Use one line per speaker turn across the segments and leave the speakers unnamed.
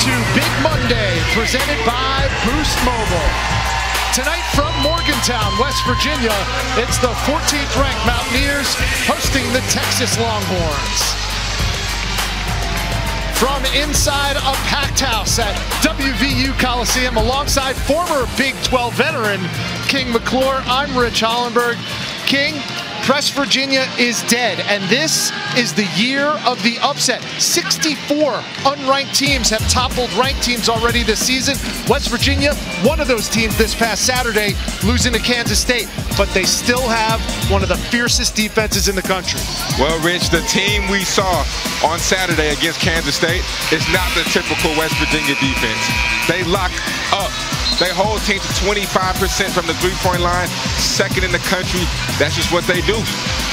To Big Monday, presented by Boost Mobile. Tonight from Morgantown, West Virginia, it's the 14th ranked Mountaineers hosting the Texas Longhorns. From inside a packed house at WVU Coliseum alongside former Big 12 veteran King McClure, I'm Rich Hollenberg. King, Press Virginia is dead, and this is the year of the upset. 64 unranked teams have toppled ranked teams already this season. West Virginia, one of those teams this past Saturday, losing to Kansas State, but they still have one of the fiercest defenses in the country.
Well, Rich, the team we saw on Saturday against Kansas State is not the typical West Virginia defense. They lock up they hold teams to 25% from the three-point line, second in the country. That's just what they do.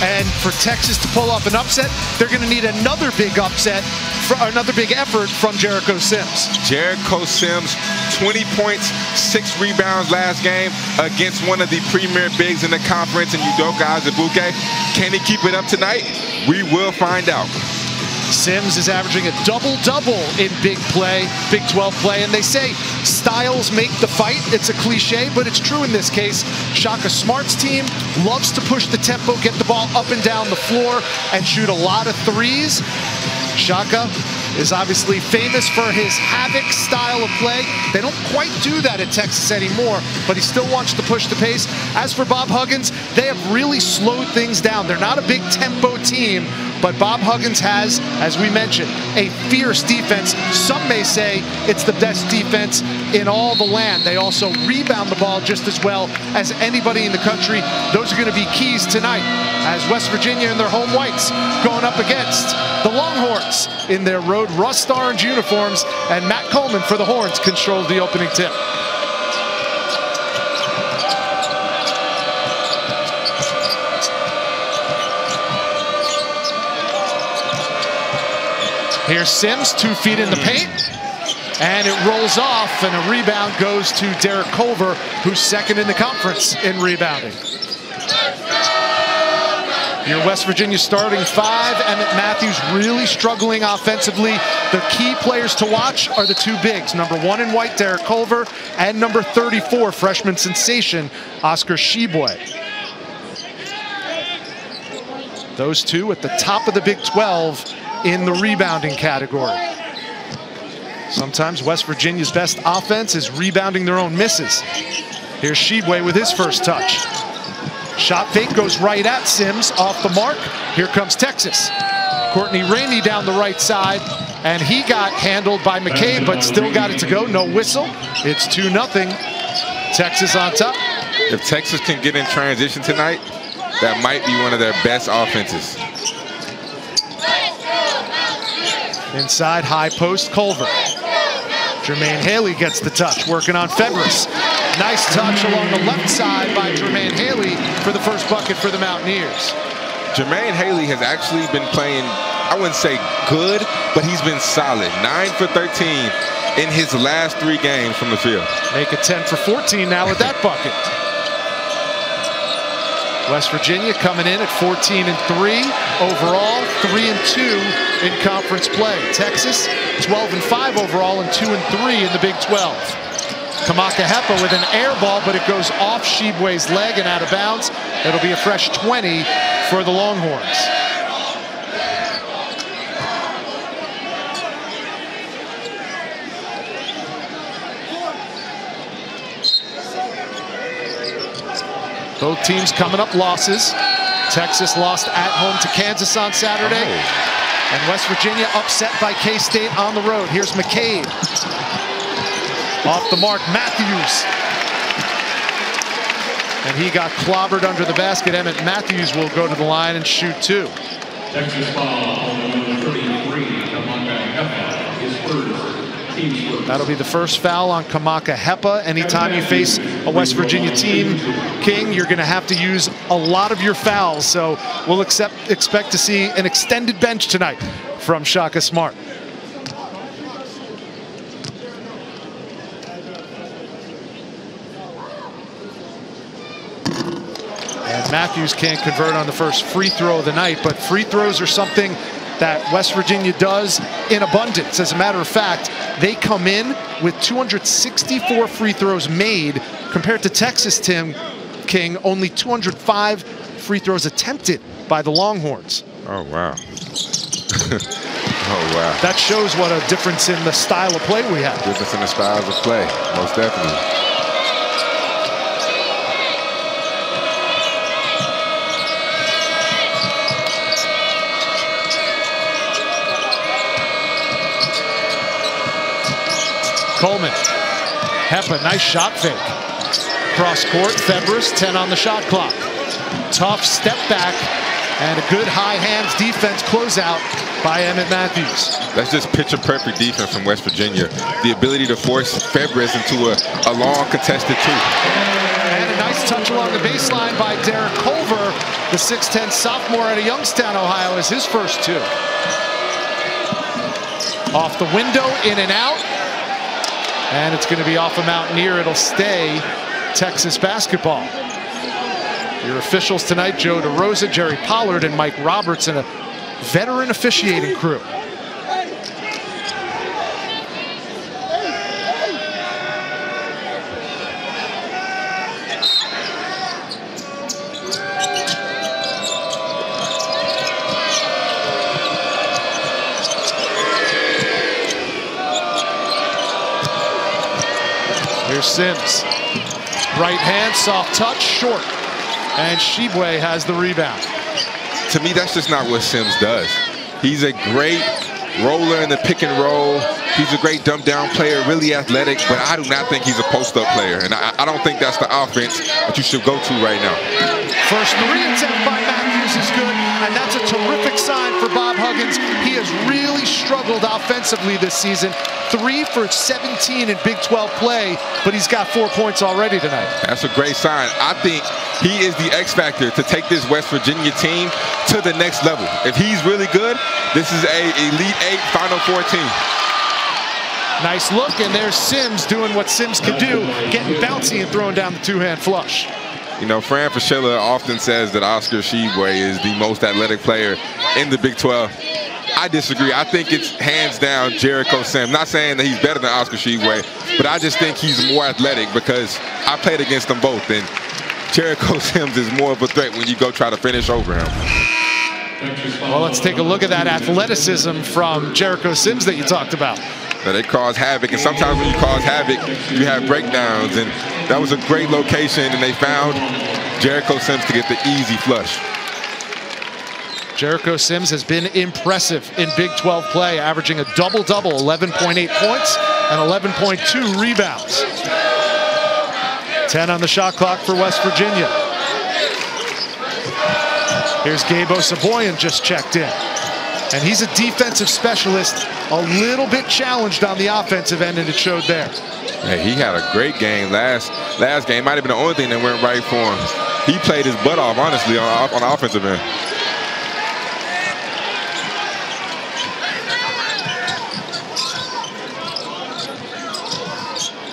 And for Texas to pull off an upset, they're going to need another big upset, for another big effort from Jericho Sims.
Jericho Sims, 20 points, six rebounds last game against one of the premier bigs in the conference in Udoka Azubuike. Can he keep it up tonight? We will find out.
Sims is averaging a double-double in big play, Big 12 play, and they say styles make the fight. It's a cliche, but it's true in this case. Shaka Smart's team loves to push the tempo, get the ball up and down the floor, and shoot a lot of threes. Shaka is obviously famous for his havoc style of play. They don't quite do that at Texas anymore, but he still wants to push the pace. As for Bob Huggins, they have really slowed things down. They're not a big tempo team, but Bob Huggins has, as we mentioned, a fierce defense. Some may say it's the best defense in all the land. They also rebound the ball just as well as anybody in the country. Those are going to be keys tonight as West Virginia and their home whites going up against the Longhorns in their road rust orange uniforms. And Matt Coleman for the Horns controlled the opening tip. Here's Sims, two feet in the paint. And it rolls off, and a rebound goes to Derek Culver, who's second in the conference in rebounding. Your West Virginia starting five, Emmitt Matthews really struggling offensively. The key players to watch are the two bigs, number one in white, Derek Culver, and number 34, freshman sensation, Oscar Tshiebwe. Those two at the top of the Big 12 in the rebounding category. Sometimes West Virginia's best offense is rebounding their own misses. Here's Tshiebwe with his first touch. Shot fake goes right at Sims, off the mark. Here comes Texas. Courtney Ramey down the right side, and he got handled by McCabe, but still got it to go. No whistle. It's 2 nothing. Texas on top.
If Texas can get in transition tonight, that might be one of their best offenses.
Inside high post, Culver. Jermaine Haley gets the touch, working on Febres. Nice touch along the left side by Jermaine Haley for the first bucket for the Mountaineers.
Jermaine Haley has actually been playing, I wouldn't say good, but he's been solid. 9 for 13 in his last three games from the field.
Make it 10 for 14 now with that bucket. West Virginia coming in at 14 and 3 overall, 3 and 2 in conference play. Texas 12 and 5 overall and 2 and 3 in the Big 12. Kamaka Hepa with an air ball, but it goes off Tshiebwe's leg and out of bounds. It'll be a fresh 20 for the Longhorns. Both teams coming up losses. Texas lost at home to Kansas on Saturday. Oh. And West Virginia upset by K-State on the road. Here's McCabe. Off the mark, Matthews. And he got clobbered under the basket. Emmitt Matthews will go to the line and shoot two. Texas foul on number 33, his first. That'll be the first foul on Kamaka Hepa. Anytime you face a West Virginia team, King, you're going to have to use a lot of your fouls. So we'll accept, expect to see an extended bench tonight from Shaka Smart. And Matthews can't convert on the first free throw of the night, but free throws are something that West Virginia does in abundance. As a matter of fact, they come in with 264 free throws made compared to Texas, Tim King, only 205 free throws attempted by the Longhorns.
Oh, wow. oh, wow.
That shows what a difference in the style of play we have.
Difference in the styles of play, most definitely.
Coleman. Hepa, nice shot fake. Cross court, Febres, 10 on the shot clock. Tough step back and a good high hands defense closeout by Emmitt Matthews.
That's just picture perfect defense from West Virginia. The ability to force Febres into a, a long contested two.
And a nice touch along the baseline by Derek Culver, the 6'10 sophomore out of Youngstown, Ohio, is his first two. Off the window, in and out. And it's going to be off a Mountaineer. It'll stay Texas basketball. Your officials tonight, Joe DeRosa, Jerry Pollard, and Mike Roberts, and a veteran officiating crew. Sims. Right hand, soft touch, short. And Tshiebwe has the rebound.
To me, that's just not what Sims does. He's a great roller in the pick and roll. He's a great dumb down player, really athletic, but I do not think he's a post-up player. And I, I, don't think that's the offense that you should go to right now.
First three attempt by Matthews is good, and that's a terrific sign for Bob Huggins. He has really struggled offensively this season. Three for 17 in Big 12 play, but he's got four points already tonight.
That's a great sign. I think he is the X factor to take this West Virginia team to the next level. If he's really good, this is a Elite Eight Final Four team.
Nice look, and there's Sims doing what Sims can do, getting bouncy and throwing down the two-hand flush.
You know, Fran Fraschilla often says that Oscar Tshiebwe is the most athletic player in the Big 12. I disagree. I think it's hands down Jericho Sims. Not saying that he's better than Oscar Tshiebwe, but I just think he's more athletic because I played against them both. And Jericho Sims is more of a threat when you go try to finish over him.
Well, let's take a look at that athleticism from Jericho Sims that you talked about.
They cause havoc, and sometimes when you cause havoc, you have breakdowns. And that was a great location, and they found Jericho Sims to get the easy flush.
Jericho Sims has been impressive in Big 12 play, averaging a double-double, 11.8 points and 11.2 rebounds. 10 on the shot clock for West Virginia. Here's Gabe Osabuohien just checked in. And he's a defensive specialist, a little bit challenged on the offensive end, and it showed there.
Hey, he had a great game last last game. Might have been the only thing that went right for him. He played his butt off, honestly, on, on the offensive end.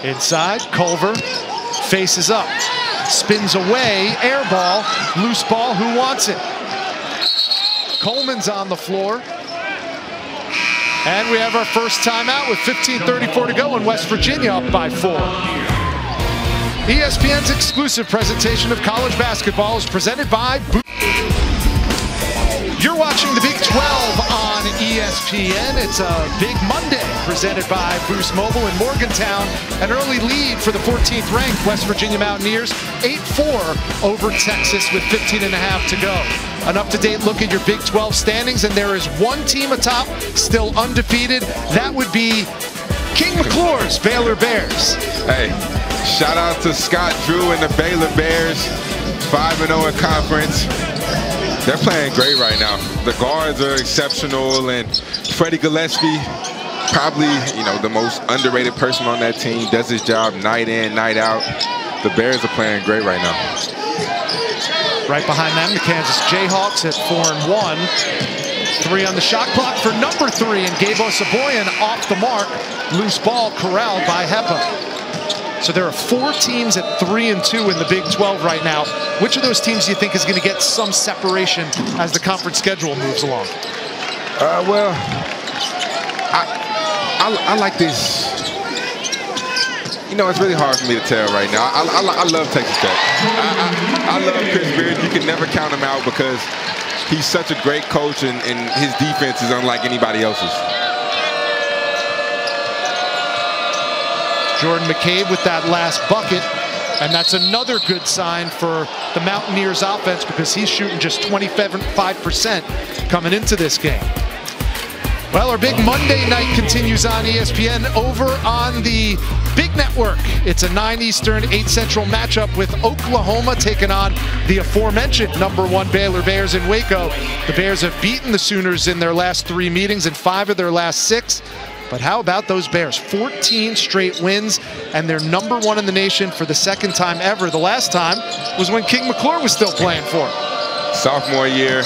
Inside, Culver faces up, spins away, air ball, loose ball, who wants it? Coleman's on the floor. And we have our first timeout with 15.34 to go in West Virginia up by four. ESPN's exclusive presentation of college basketball is presented by Bo You're watching the Big 12 on ESPN. It's a big Monday presented by Boost Mobile in Morgantown. An early lead for the 14th ranked West Virginia Mountaineers, 8-4 over Texas with 15 and a half to go. An up-to-date look at your Big 12 standings, and there is one team atop, still undefeated. That would be King McClure's Baylor Bears.
Hey, shout out to Scott Drew and the Baylor Bears, 5-0 in conference. They're playing great right now. The guards are exceptional, and Freddie Gillespie, probably you know the most underrated person on that team, does his job night in, night out. The Bears are playing great right now.
Right behind them, the Kansas Jayhawks at four and one. Three on the shot clock for number three, and Gabe Osabuohien off the mark. Loose ball corralled by Hepa. So there are four teams at three and two in the Big 12 right now. Which of those teams do you think is going to get some separation as the conference schedule moves along?
Uh, well, I, I, I like this. You know, it's really hard for me to tell right now. I, I, I love Texas Tech. I, I, love Chris Beard. You can never count him out because he's such a great coach and, and his defense is unlike anybody else's.
Jordan McCabe with that last bucket. And that's another good sign for the Mountaineers offense because he's shooting just 25% coming into this game. Well, our big Monday night continues on ESPN over on the Big Network. It's a 9 Eastern, 8 Central matchup with Oklahoma taking on the aforementioned number one Baylor Bears in Waco. The Bears have beaten the Sooners in their last three meetings and five of their last six. But how about those Bears? 14 straight wins, and they're number one in the nation for the second time ever. The last time was when King McClure was still playing for them.
Sophomore year,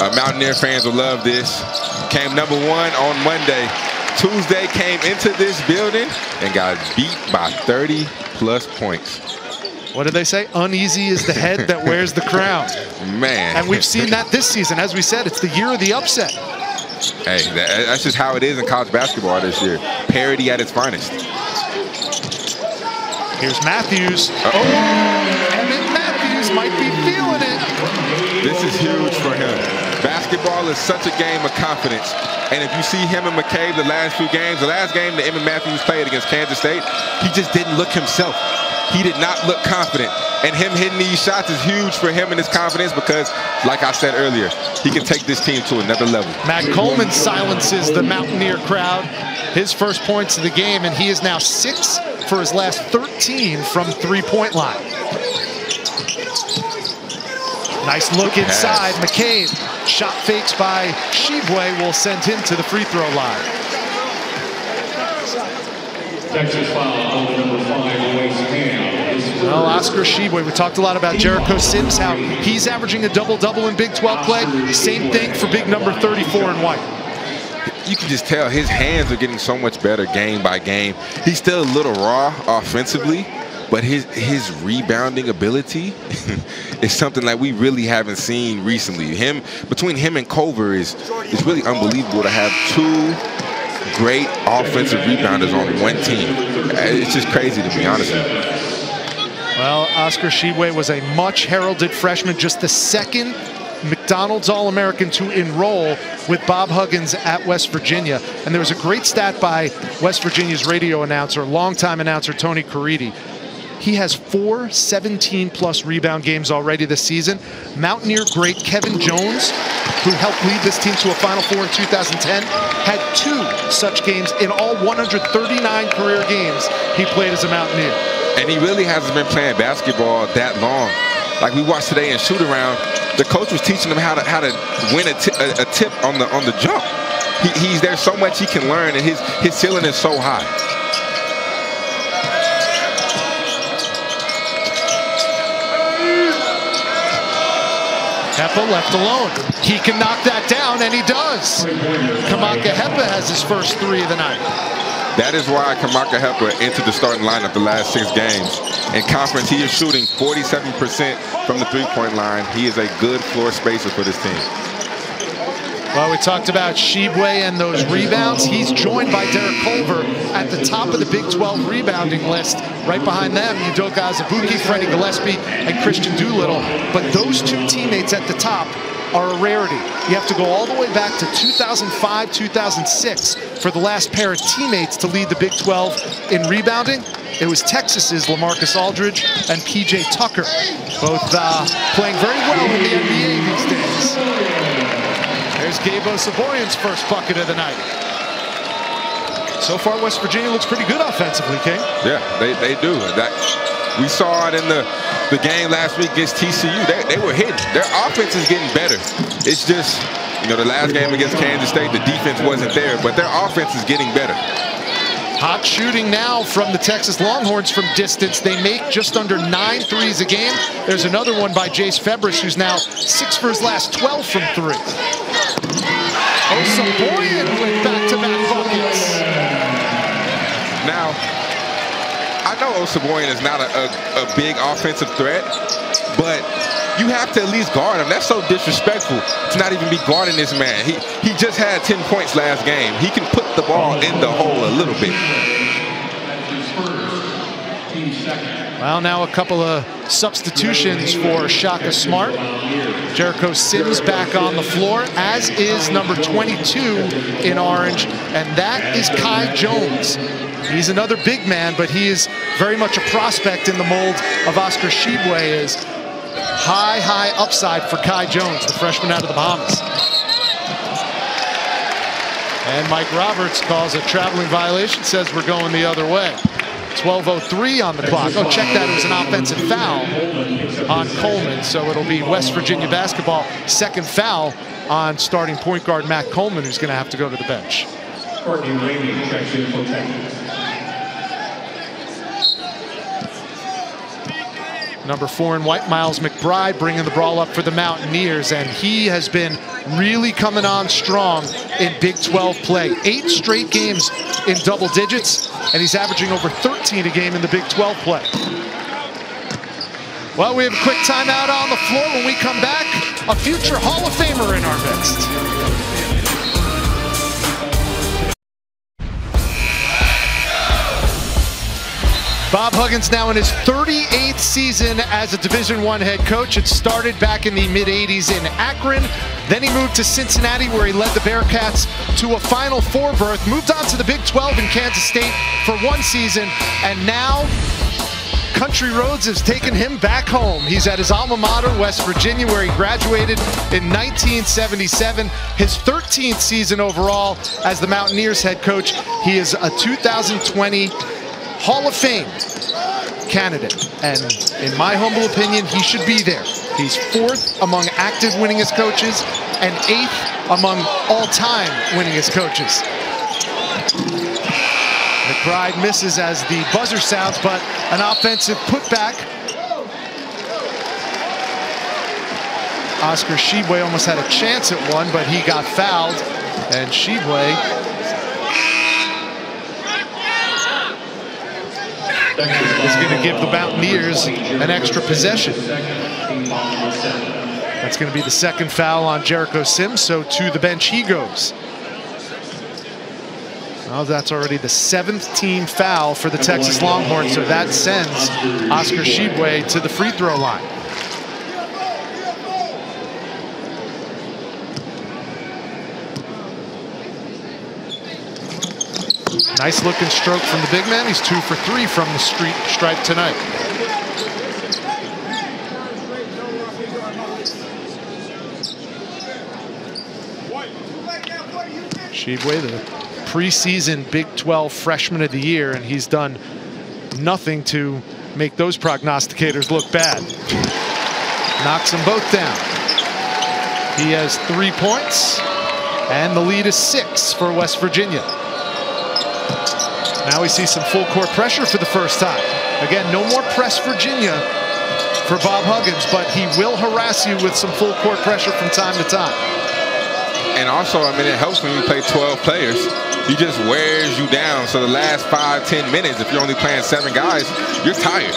uh, Mountaineer fans will love this. Came number one on Monday. Tuesday came into this building and got beat by 30 plus points.
What do they say? Uneasy is the head that wears the crown.
Man.
And we've seen that this season. As we said, it's the year of the upset.
Hey, that's just how it is in college basketball this year. Parity at its finest.
Here's Matthews. Uh -oh. oh, Matthews might be.
This is huge for him. Basketball is such a game of confidence. And if you see him and McCabe the last few games, the last game that Emmitt Matthews played against Kansas State, he just didn't look himself. He did not look confident. And him hitting these shots is huge for him and his confidence because, like I said earlier, he can take this team to another level.
Matt Coleman silences the Mountaineer crowd. His first points of the game, and he is now six for his last 13 from three-point line. Nice look inside. McCabe. Shot fakes by Tshiebwe will send him to the free throw line. Texas foul number five, West well, Oscar Tshiebwe, we talked a lot about Jericho Sims, how he's averaging a double-double in Big 12 play. Same thing for big number 34 in white.
You can just tell his hands are getting so much better game by game. He's still a little raw offensively, but his his rebounding ability is something like we really haven't seen recently. Him between him and Culver is is really unbelievable to have two great offensive rebounders on one team. Uh, it's just crazy to me, honestly.
Well, Oscar Tshiebwe was a much heralded freshman, just the second McDonald's All-American to enroll with Bob Huggins at West Virginia. And there was a great stat by West Virginia's radio announcer, longtime announcer Tony Caridi. He has four 17-plus rebound games already this season. Mountaineer great Kevin Jones, who helped lead this team to a Final Four in 2010, had two such games in all 139 career games he played as a Mountaineer.
And he really hasn't been playing basketball that long. Like we watched today in shoot around, the coach was teaching him how to how to win a, a, a tip on the on the jump. He, he's there so much he can learn, and his his ceiling is so high.
Hepa left alone. He can knock that down, and he does. Kamaka Hepa has his first three of the night.
That is why Kamaka Hepa entered the starting lineup the last six games. In conference, he is shooting 47% from the three-point line. He is a good floor spacer for this team.
Well, we talked about Tshiebwe and those rebounds. He's joined by Derek Culver at the top of the Big 12 rebounding list. Right behind them, Udoka Azubuike, Freddie Gillespie, and Kristian Doolittle. But those two teammates at the top are a rarity. You have to go all the way back to 2005, 2006 for the last pair of teammates to lead the Big 12 in rebounding. It was Texas's LaMarcus Aldridge and PJ Tucker, both uh, playing very well in the NBA these days. There's Gabe Osabuohien's first bucket of the night. So far, West Virginia looks pretty good offensively, King.
Yeah, they, they do. That We saw it in the, the game last week against TCU. They, they were hitting. Their offense is getting better. It's just, you know, the last game against Kansas State, the defense wasn't there, but their offense is getting better.
Hot shooting now from the Texas Longhorns from distance. They make just under nine threes a game. There's another one by Jace Febres, who's now six for his last 12 from three. Osabuohien with back-to-back buckets.
Now, I know Osabuohien is not a, a, a big offensive threat, but you have to at least guard him. That's so disrespectful to not even be guarding this man. He, he just had 10 points last game. He can put the ball in the hole a little bit.
Well, now a couple of substitutions for Shaka Smart. Jericho Sims back on the floor, as is number 22 in orange, and that is Kai Jones. He's another big man, but he is very much a prospect in the mold of Oscar Tshiebwe is. High, high upside for Kai Jones, the freshman out of the Bahamas. And Mike Roberts calls a traveling violation, says we're going the other way. 12.03 on the clock. Oh, check that. It was an offensive foul on Coleman. So it'll be West Virginia basketball. Second foul on starting point guard Matt Coleman, who's going to have to go to the bench. Courtney Ramey checks in for Texas. Number four in white, Miles McBride bringing the ball up for the Mountaineers, and he has been really coming on strong in Big 12 play. Eight straight games in double digits, and he's averaging over 13 a game in the Big 12 play. Well, we have a quick timeout on the floor. When we come back, a future Hall of Famer in our midst. Bob Huggins now in his 38th season as a Division One head coach. It started back in the mid-80s in Akron. Then he moved to Cincinnati where he led the Bearcats to a Final Four berth. Moved on to the Big 12 in Kansas State for one season. And now Country Roads has taken him back home. He's at his alma mater, West Virginia, where he graduated in 1977. His 13th season overall as the Mountaineers head coach. He is a 2020 Hall of Fame candidate. And in my humble opinion, he should be there. He's fourth among active winningest coaches and eighth among all-time winningest coaches. McBride misses as the buzzer sounds, but an offensive putback. Oscar Tshiebwe almost had a chance at one, but he got fouled. And Tshiebwe is going to give the Mountaineers an extra possession. That's going to be the second foul on Jericho Sims, so to the bench he goes. Well, that's already the seventh team foul for the Texas Longhorns, so that sends Oscar Tshiebwe to the free throw line. Nice looking stroke from the big man. He's two for three from the street stripe tonight. Tshiebwe, the preseason Big 12 Freshman of the Year, and he's done nothing to make those prognosticators look bad. Knocks them both down. He has three points, and the lead is six for West Virginia. Now we see some full court pressure for the first time. Again, no more press Virginia for Bob Huggins, but he will harass you with some full court pressure from time to time.
And also, I mean, it helps when you play 12 players. He just wears you down. So the last five, 10 minutes, if you're only playing seven guys, you're tired.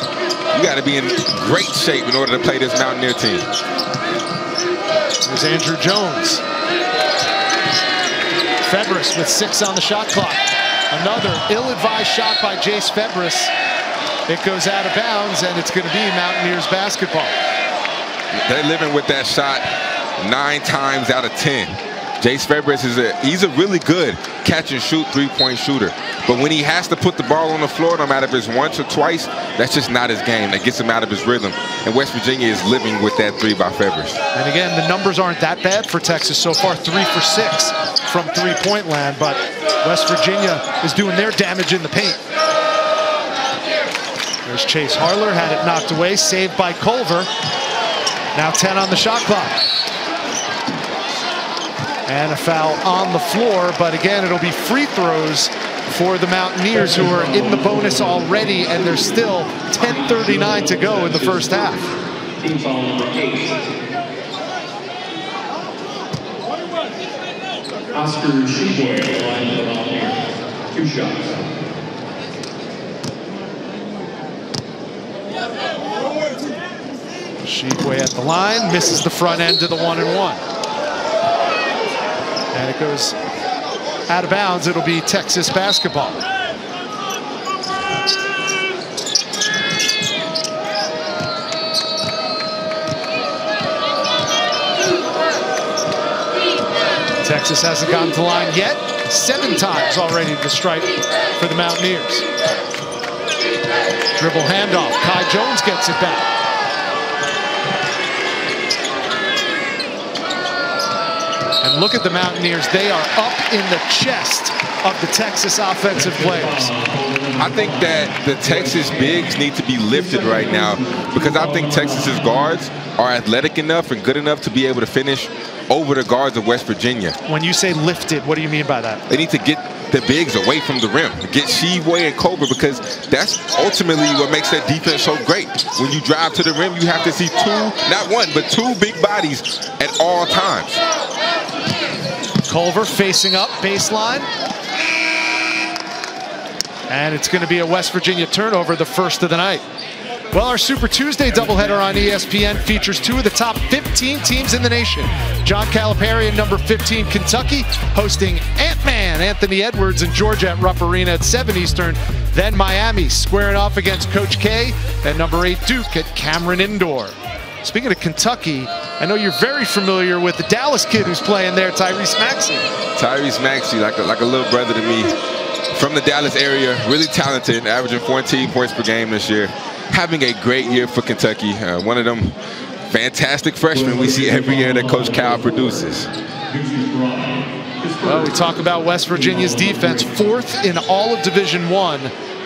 You got to be in great shape in order to play this Mountaineer team.
There's Andrew Jones. Febres with six on the shot clock. Another ill-advised shot by Jace Febres. It goes out of bounds, and it's going to be Mountaineers basketball.
They're living with that shot nine times out of 10. Jace Febres is a he's a really good catch and shoot three-point shooter. But when he has to put the ball on the floor, no matter if it's once or twice, that's just not his game. That gets him out of his rhythm. And West Virginia is living with that three by Febres.
And again, the numbers aren't that bad for Texas so far. Three for six from three-point land, but West Virginia is doing their damage in the paint. There's Chase Harler, had it knocked away, saved by Culver. Now 10 on the shot clock. And a foul on the floor, but again, it'll be free throws for the Mountaineers who are in the bonus already, and there's still 10.39 to go in the first half. Oscar line the Mountaineers. Two shots. Tshiebwe at the line, misses the front end to the one and one. And it goes out of bounds. It'll be Texas basketball. Texas hasn't gotten to the line yet. Seven times already to strike for the Mountaineers. Dribble handoff. Kai Jones gets it back. And look at the Mountaineers. They are up in the chest of the Texas offensive players.
I think that the Texas bigs need to be lifted right now because I think Texas's guards are athletic enough and good enough to be able to finish over the guards of West Virginia.
When you say lifted, what do you mean by that?
They need to get the bigs away from the rim. Get Tshiebwe and Cobra because that's ultimately what makes that defense so great. When you drive to the rim, you have to see two, not one, but two big bodies at all times.
Culver facing up, baseline. And it's going to be a West Virginia turnover, the first of the night. Well, our Super Tuesday doubleheader on ESPN features two of the top 15 teams in the nation. John Calipari and number 15 Kentucky hosting Ant-Man Anthony Edwards and Georgia at Rupp Arena at 7 Eastern. Then Miami squaring off against Coach K and number 8 Duke at Cameron Indoor. Speaking of Kentucky, I know you're very familiar with the Dallas kid who's playing there, Tyrese Maxey.
Tyrese Maxey, like a, like a little brother to me. From the Dallas area, really talented, averaging 14 points per game this year having a great year for Kentucky. Uh, one of them fantastic freshmen we see every year that Coach Cal produces.
Well, we talk about West Virginia's defense, fourth in all of Division One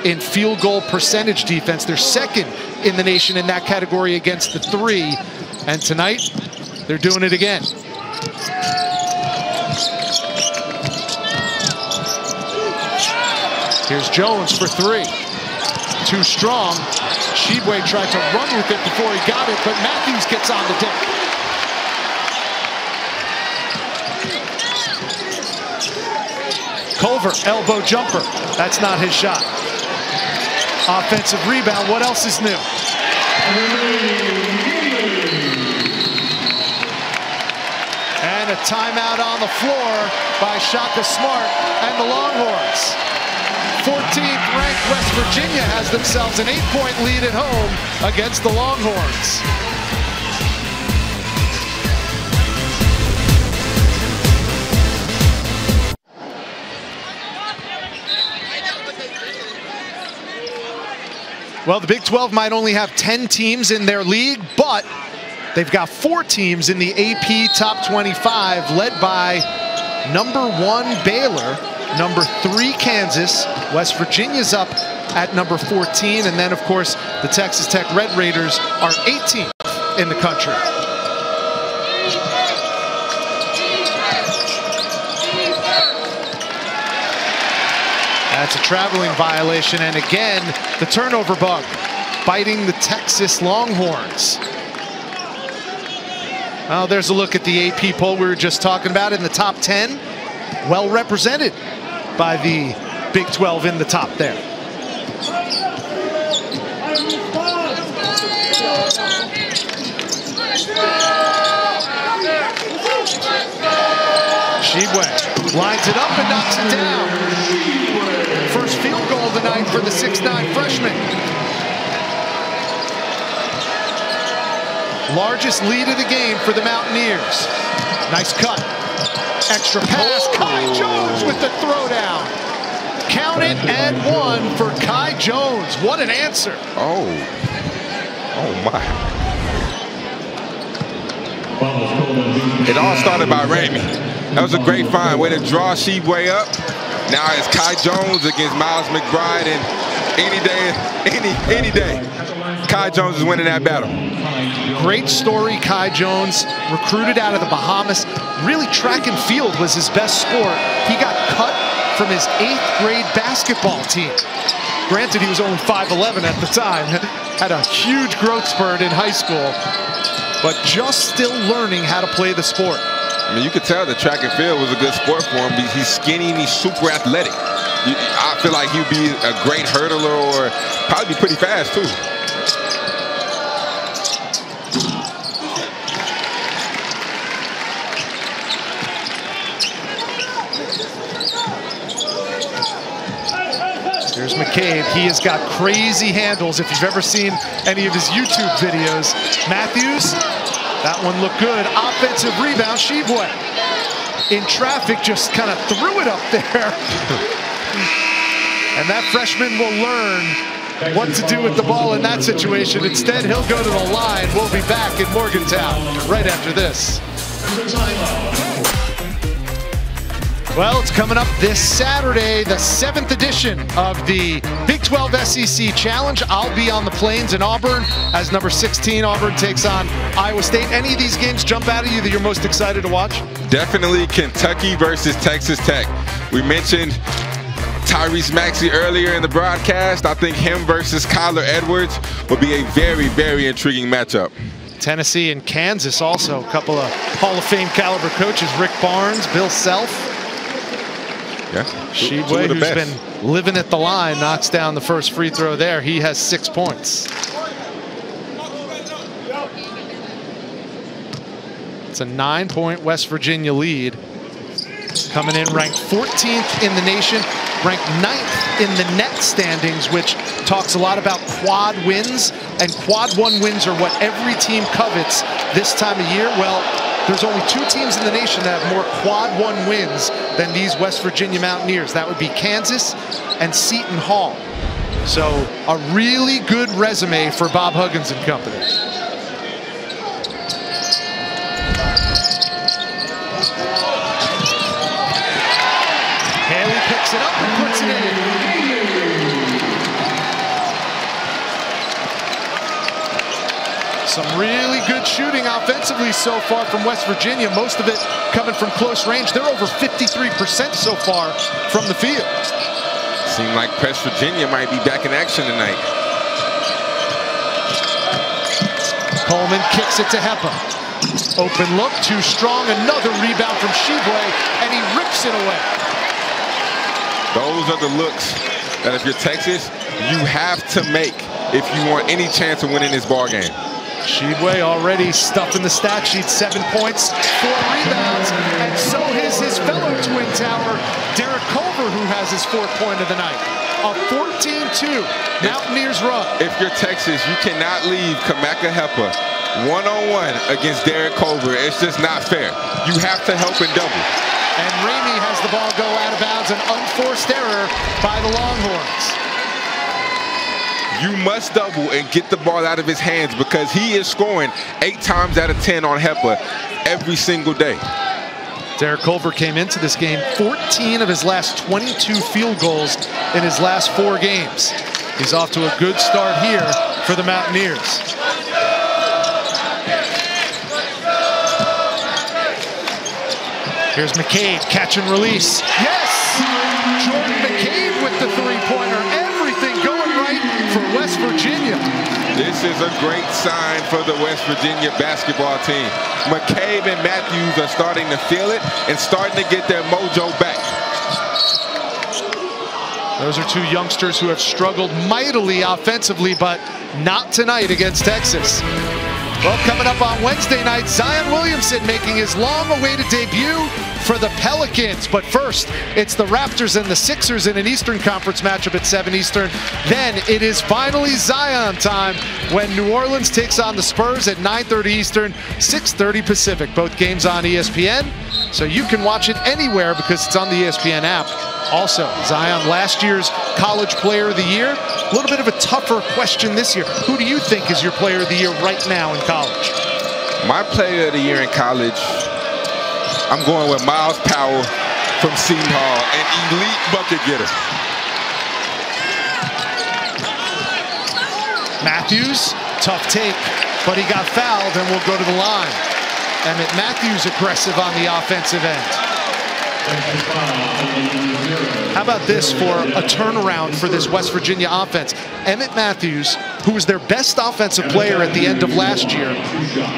in field goal percentage defense. They're second in the nation in that category against the three. And tonight, they're doing it again. Here's Jones for three. Too strong. Tshiebwe tried to run with it before he got it, but Matthews gets on the deck. Culver, elbow jumper. That's not his shot. Offensive rebound. What else is new? A timeout on the floor by Shaka Smart and the Longhorns. 14th ranked West Virginia has themselves an eight-point lead at home against the Longhorns. Well, the Big 12 might only have 10 teams in their league, but they've got four teams in the AP Top 25, led by number one Baylor, number three Kansas, West Virginia's up at number 14, and then of course the Texas Tech Red Raiders are 18th in the country. That's a traveling violation, and again, the turnover bug biting the Texas Longhorns. Well, there's a look at the AP poll we were just talking about in the top 10. Well represented by the Big 12 in the top there. Tshiebwe lines it up and knocks it down. First field goal tonight for the 6'9 freshman. Largest lead of the game for the Mountaineers. Nice cut. Extra pass. Oh. Kai Jones with the throwdown. Count it and one for Kai Jones. What an answer.
Oh. Oh, my. It all started by Ramey. That was a great find. Way to draw Tshiebwe up. Now it's Kai Jones against Miles McBride, and any day, any any day, Kai Jones is winning that battle.
Great story, Kai Jones, recruited out of the Bahamas. Really, track and field was his best sport. He got cut from his eighth grade basketball team. Granted, he was only 5'11 at the time, had a huge growth spurt in high school, but just still learning how to play the sport.
I mean, you could tell the track and field was a good sport for him. He's skinny and he's super athletic. I feel like he'd be a great hurdler or probably be pretty fast, too.
Here's McCabe. He has got crazy handles. If you've ever seen any of his YouTube videos, Matthews, that one looked good. Offensive rebound, Tshiebwe. In traffic, just kind of threw it up there. and that freshman will learn what to do with the ball in that situation. Instead, he'll go to the line. We'll be back in Morgantown right after this. Well, it's coming up this Saturday, the seventh edition of the Big 12 SEC Challenge. I'll be on the plains in Auburn as number 16. Auburn takes on Iowa State. Any of these games jump out at you that you're most excited to watch?
Definitely Kentucky versus Texas Tech. We mentioned Tyrese Maxey earlier in the broadcast. I think him versus Kyler Edwards will be a very, very intriguing matchup.
Tennessee and Kansas also, a couple of Hall of Fame caliber coaches, Rick Barnes, Bill Self.
Yeah.
Tshiebwe, who's best. been living at the line, knocks down the first free throw there. He has six points. It's a nine-point West Virginia lead. Coming in ranked 14th in the nation, ranked ninth in the net standings, which talks a lot about quad wins. And quad one wins are what every team covets this time of year. Well, there's only two teams in the nation that have more quad one wins than these West Virginia Mountaineers. That would be Kansas and Seton Hall. So a really good resume for Bob Huggins and company. Haley picks it up and puts it in. Some really good shooting offensively so far from West Virginia, most of it coming from close range. They're over 53% so far from the field.
Seem like West Virginia might be back in action tonight.
Coleman kicks it to Hepa. Open look, too strong. Another rebound from Tshiebwe, and he rips it away.
Those are the looks that if you're Texas, you have to make if you want any chance of winning this ball game.
Tshiebwe already stuffing the stat sheet, seven points, four rebounds, and so is his fellow Twin Tower, Derek Culver, who has his fourth point of the night. A 14-2 Mountaineers run.
If you're Texas, you cannot leave Kamaka Hepa one-on-one against Derek Culver. It's just not fair. You have to help and double.
And Ramey has the ball go out of bounds, an unforced error by the Longhorns.
You must double and get the ball out of his hands because he is scoring eight times out of 10 on Hepa every single day.
Derek Culver came into this game 14 of his last 22 field goals in his last four games. He's off to a good start here for the Mountaineers. Here's McCabe, catch and release. Yes! Virginia.
This is a great sign for the West Virginia basketball team. McCabe and Matthews are starting to feel it and starting to get their mojo back.
Those are two youngsters who have struggled mightily offensively, but not tonight against Texas. Well, coming up on Wednesday night, Zion Williamson making his long-awaited debut for the Pelicans. But first, it's the Raptors and the Sixers in an Eastern Conference matchup at 7 Eastern. Then it is finally Zion time when New Orleans takes on the Spurs at 9.30 Eastern, 6.30 Pacific. Both games on ESPN, so you can watch it anywhere because it's on the ESPN app. Also, Zion, last year's College Player of the Year. A little bit of a tougher question this year. Who do you think is your Player of the Year right now in college?
My Player of the Year in college I'm going with Myles Powell from Seton Hall, an elite bucket getter.
Matthews, tough take, but he got fouled and will go to the line. Emmitt Matthews aggressive on the offensive end. How about this for a turnaround for this West Virginia offense? Emmitt Matthews, who was their best offensive player at the end of last year,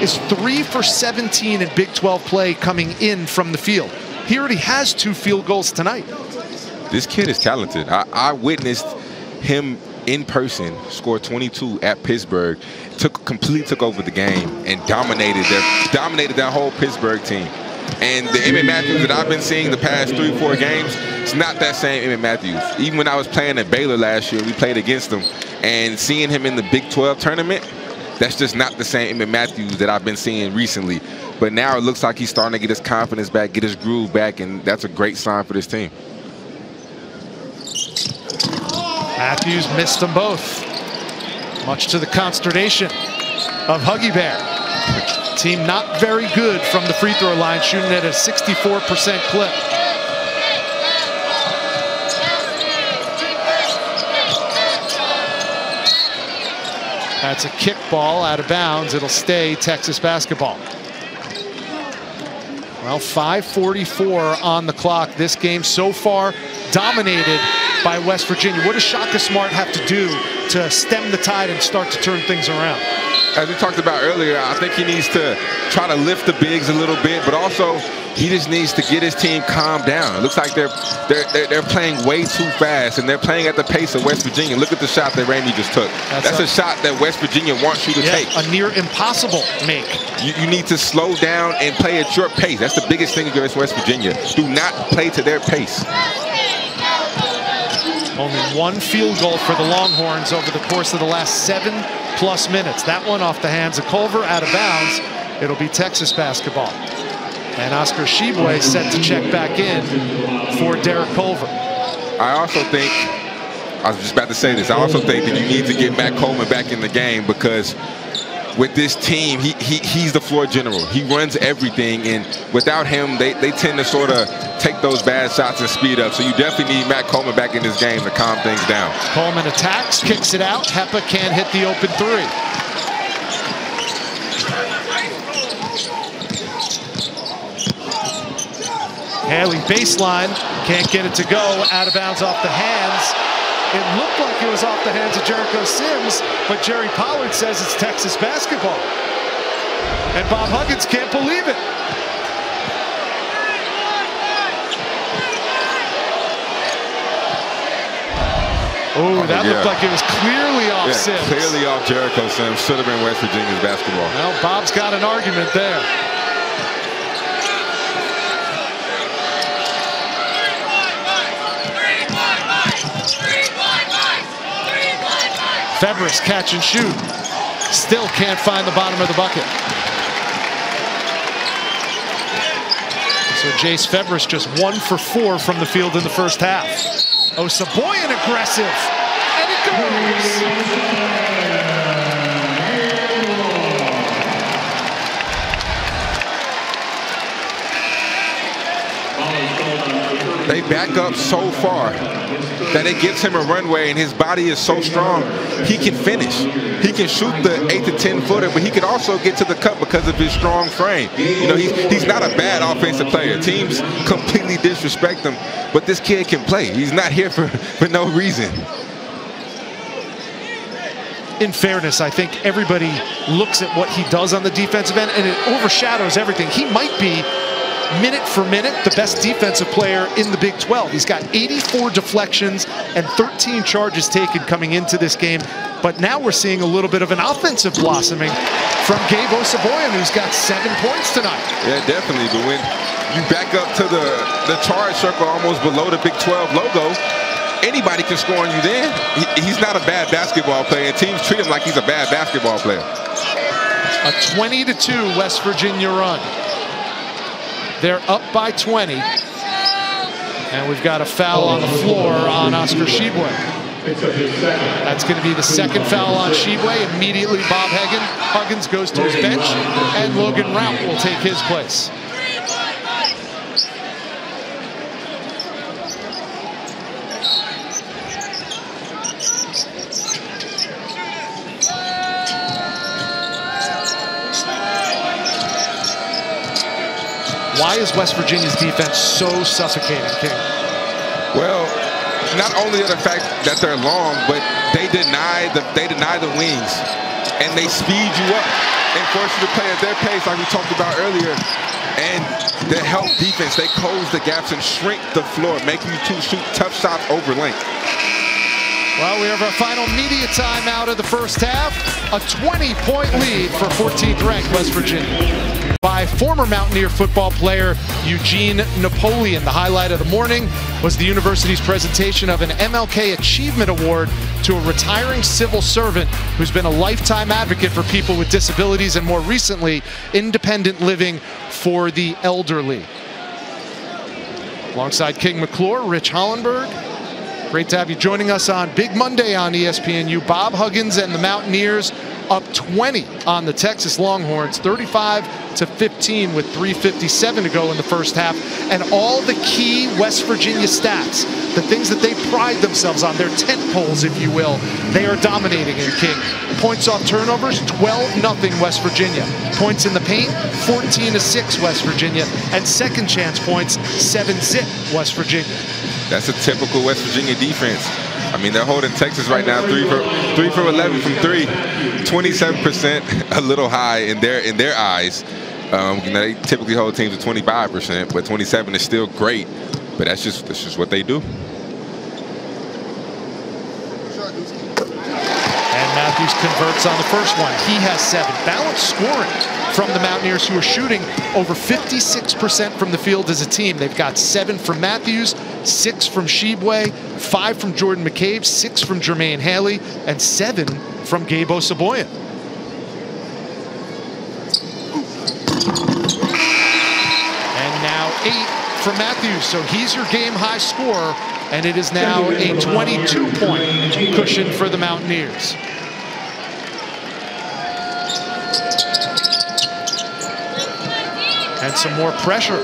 is 3 for 17 in Big 12 play coming in from the field. He already has two field goals tonight.
This kid is talented. I, I witnessed him in person score 22 at Pittsburgh, took completely took over the game and dominated their dominated that whole Pittsburgh team. And the Emmitt Matthews that I've been seeing the past three, four games, It's not that same Emmitt Matthews. Even when I was playing at Baylor last year, we played against him, and seeing him in the Big 12 tournament, that's just not the same Emmitt Matthews that I've been seeing recently. But now it looks like he's starting to get his confidence back, get his groove back, and that's a great sign for this team.
Matthews missed them both, much to the consternation of Huggy Bear. Team not very good from the free throw line, shooting at a 64% clip. That's a kick ball out of bounds. It'll stay Texas basketball. Well, 5.44 on the clock. This game so far dominated by West Virginia. What does Shaka Smart have to do to stem the tide and start to turn things around?
As we talked about earlier, I think he needs to try to lift the bigs a little bit, but also he just needs to get his team calmed down. It looks like they're, they're they're, they're playing way too fast, and they're playing at the pace of West Virginia. Look at the shot that Ramey just took. That's, That's a, a, shot that West Virginia wants you to
yeah,
take.
A near impossible make.
You, you, need to slow down and play at your pace. That's the biggest thing against West Virginia. Do not play to their pace.
Only one field goal for the Longhorns over the course of the last seven plus minutes. That one off the hands of Culver out of bounds. It'll be Texas basketball. And Oscar Tshiebwe set to check back in for Derek Culver.
I also think, I was just about to say this, I also think that you need to get Matt Coleman back in the game because with this team, he, he he's the floor general. He runs everything, and without him, they, they tend to sort of take those bad shots and speed up. So you definitely need Matt Coleman back in this game to calm things down.
Coleman attacks, kicks it out. Hepa can't hit the open three. Haley baseline, can't get it to go, out of bounds off the hands. It looked like it was off the hands of Jericho Sims, but Jerry Pollard says it's Texas basketball. And Bob Huggins can't believe it. Oh, that yeah. looked like it was clearly off yeah, Sims.
Clearly off Jericho Sims. Should have been West Virginia's basketball.
Well, Bob's got an argument there. Febres catch and shoot. Still can't find the bottom of the bucket. So Jase Febres just one for four from the field in the first half. Oh, Tsuboi aggressive. And it goes.
Back up so far that it gives him a runway and his body is so strong he can finish. He can shoot the 8 to 10 footer but he can also get to the cup because of his strong frame. You know he's, he's not a bad offensive player. Teams completely disrespect him but this kid can play. He's not here for for no reason.
In fairness, I think everybody looks at what he does on the defensive end and it overshadows everything. He might be minute for minute, the best defensive player in the Big 12. He's got 84 deflections and 13 charges taken coming into this game. But now we're seeing a little bit of an offensive blossoming from Gabe Osabuohien, who's got seven points tonight.
Yeah, definitely. But when you back up to the, the charge circle almost below the Big 12 logo, anybody can score on you then. He, he's not a bad basketball player, and teams treat him like he's a bad basketball player.
A 20 to 2 West Virginia run. They're up by 20. And we've got a foul on the floor on Oscar Tshiebwe. That's going to be the second foul on Tshiebwe. Immediately, Bob Huggins goes to his bench, and Logan Routt will take his place. Why is West Virginia's defense so suffocating, King?
Well, not only the fact that they're long, but they deny the they deny the wings, and they speed you up and force you to play at their pace, like we talked about earlier. And the help defense, they close the gaps and shrink the floor, making you two shoot tough shots over length.
Well, we have our final media timeout of the first half. A 20-point lead for 14th ranked West Virginia by former Mountaineer football player Eugene Napoleon. The highlight of the morning was the university's presentation of an MLK Achievement Award to a retiring civil servant who's been a lifetime advocate for people with disabilities and more recently, independent living for the elderly. Alongside King McClure, Rich Hollenberg, Great to have you joining us on Big Monday on ESPNU. Bob Huggins and the Mountaineers up 20 on the Texas Longhorns, 35 to 15 with 3.57 to go in the first half. And all the key West Virginia stats, the things that they pride themselves on, their tent poles, if you will, they are dominating in King. Points off turnovers, 12 nothing West Virginia. Points in the paint, 14 to 6 West Virginia. And second chance points, 7 zip West Virginia.
That's a typical West Virginia defense. I mean, they're holding Texas right now three for three for 11 from three, 27%, a little high in their in their eyes. Um, they typically hold teams at 25%, but 27 is still great. But that's just that's just what they do.
And Matthews converts on the first one. He has seven. Balanced scoring from the Mountaineers, who are shooting over 56% from the field as a team. They've got seven from Matthews, six from Tshiebwe, five from Jordan McCabe, six from Jermaine Haley, and seven from Gabe Osabuohien. And now eight from Matthews, so he's your game high scorer, and it is now a 22-point cushion for the Mountaineers. And some more pressure.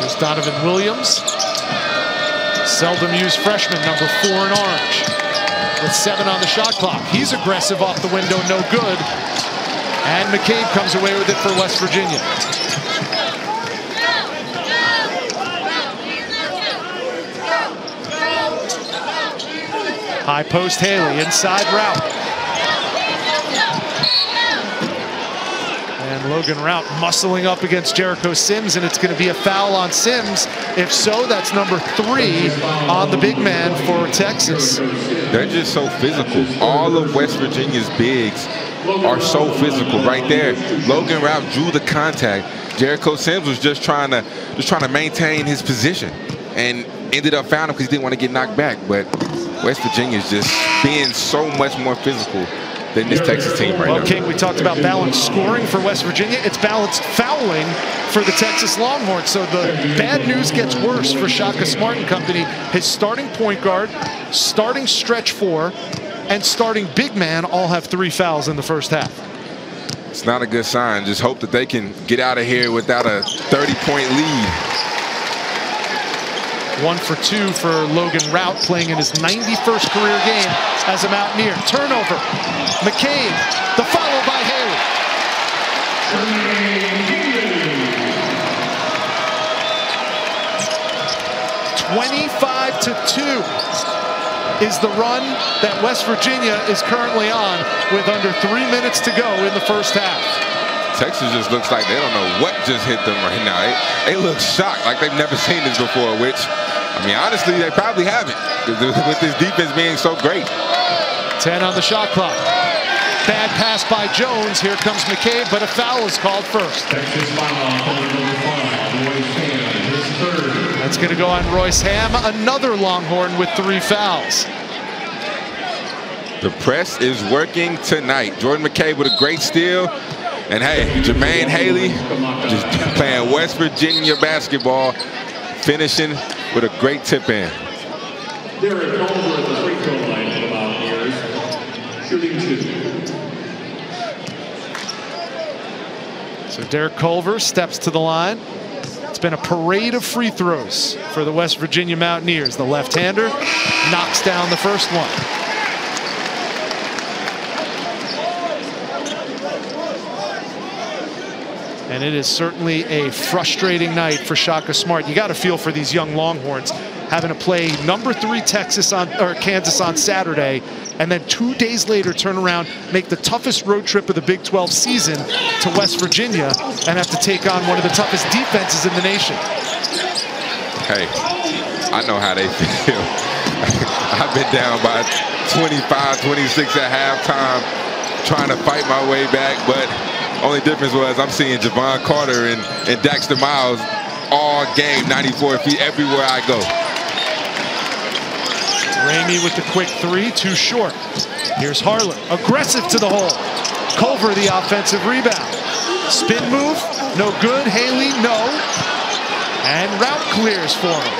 Here's Donovan Williams. Seldom used freshman, number four in orange. With seven on the shot clock. He's aggressive off the window, no good. And McCabe comes away with it for West Virginia. High post Haley, inside route. And Logan Routt muscling up against Jericho Sims, and it's going to be a foul on Sims. If so, that's number three on the big man for Texas.
They're just so physical. All of West Virginia's bigs are so physical right there. Logan Routt drew the contact. Jericho Sims was just trying to just trying to maintain his position and ended up fouling because he didn't want to get knocked back. But West Virginia is just being so much more physical than this Texas team right
well,
now.
King, we talked about balanced scoring for West Virginia. It's balanced fouling for the Texas Longhorns. So the bad news gets worse for Shaka Smart and company. His starting point guard, starting stretch four, and starting big man all have three fouls in the first half.
It's not a good sign. Just hope that they can get out of here without a 30-point lead.
One for two for Logan Routt, playing in his 91st career game as a Mountaineer. Turnover. McCabe, the follow by Haley. Twenty-five to two is the run that West Virginia is currently on with under three minutes to go in the first half.
Texas just looks like they don't know what just hit them right now. They, they look shocked, like they've never seen this before, which I mean, honestly, they probably haven't with this defense being so great.
10 on the shot clock. Bad pass by Jones. Here comes McCabe, but a foul is called first. That's going to go on Royce Hamm. another Longhorn with three fouls.
The press is working tonight. Jordan McCabe with a great steal. And hey, Jermaine Haley just playing West Virginia basketball, finishing with a great tip in.
Derek Culver at the free throw line for the Mountaineers, shooting two.
So Derek Culver steps to the line. It's been a parade of free throws for the West Virginia Mountaineers. The left-hander knocks down the first one. And it is certainly a frustrating night for Shaka Smart. You got to feel for these young Longhorns. having to play number three Texas on or Kansas on Saturday, and then two days later turn around, make the toughest road trip of the Big 12 season to West Virginia, and have to take on one of the toughest defenses in the nation.
Hey, I know how they feel. I've been down by 25, 26 at halftime, trying to fight my way back, but only difference was I'm seeing Jevon Carter and, and Daxter Miles all game, 94 feet everywhere I go.
Ramey with the quick three, too short. Here's Harler, aggressive to the hole. Culver the offensive rebound. Spin move, no good. Haley, no. And Routt clears for him.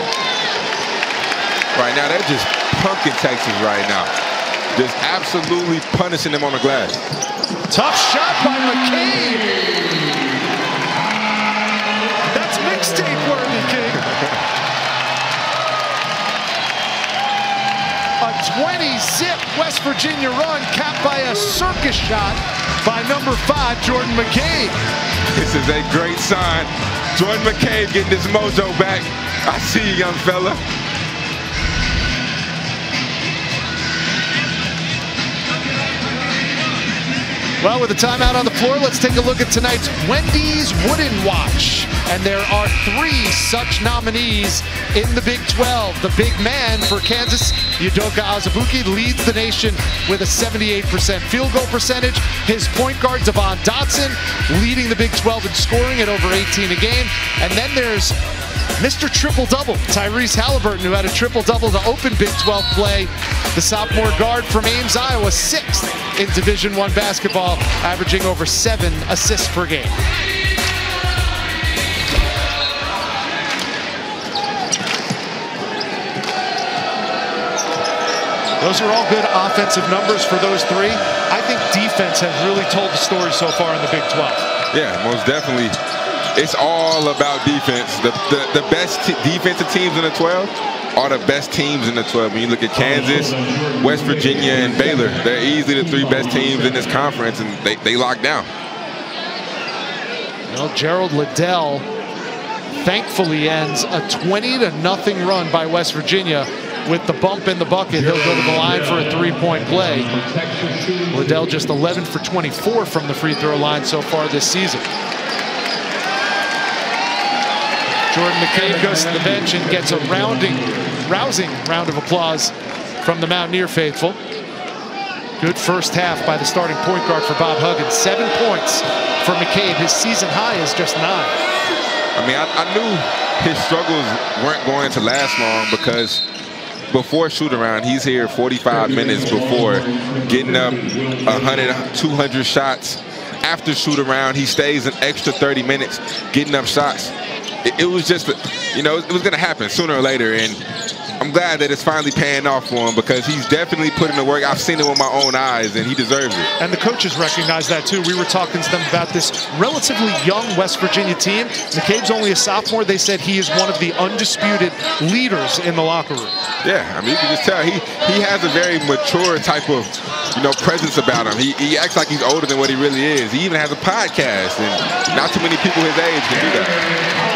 Right now, they're just punking Texas right now. Just absolutely punishing them on the glass.
Tough shot by McCabe. That's mixtape worthy, King. A 20-zip West Virginia run capped by a circus shot by number five, Jordan McCabe.
This is a great sign. Jordan McCabe getting his mojo back. I see you, young fella.
Well, with a timeout on the floor, let's take a look at tonight's Wendy's Wooden Watch. And there are three such nominees in the Big 12. The big man for Kansas, Udoka Azubuike, leads the nation with a 78% field goal percentage. His point guard, Devon Dotson, leading the Big 12 in scoring at over 18 a game. And then there's Mr. Triple Double, Tyrese Haliburton, who had a triple double to open Big 12 play. The sophomore guard from Ames, Iowa, sixth in Division One basketball, averaging over seven assists per game. Those are all good offensive numbers for those three. I think defense has really told the story so far in the Big 12.
Yeah, most definitely. It's all about defense. The, the, the best defensive teams in the 12 are the best teams in the 12. When you look at Kansas, West Virginia, and Baylor, they're easily the three best teams in this conference, and they, they lock down.
Well, Gerald Liddell thankfully ends a 20 to nothing run by West Virginia with the bump in the bucket. He'll go to the line for a three-point play. Liddell just 11 for 24 from the free throw line so far this season. Jordan McCabe goes to the bench and gets a rounding, rousing round of applause from the Mountaineer faithful. Good first half by the starting point guard for Bob Huggins. Seven points for McCabe. His season high is just nine.
I mean, I, I knew his struggles weren't going to last long because before shoot around, he's here 45 minutes before getting up 100, 200 shots. After shoot around, he stays an extra 30 minutes getting up shots. It, it was just, you know, it was going to happen sooner or later. And I'm glad that it's finally paying off for him because he's definitely putting the work. I've seen it with my own eyes, and he deserves it.
And the coaches recognize that, too. We were talking to them about this relatively young West Virginia team. McCabe's only a sophomore. They said he is one of the undisputed leaders in the locker room.
Yeah, I mean, you can just tell he, he has a very mature type of, you know, presence about him. He, he acts like he's older than what he really is. He even has a podcast, and not too many people his age can do that.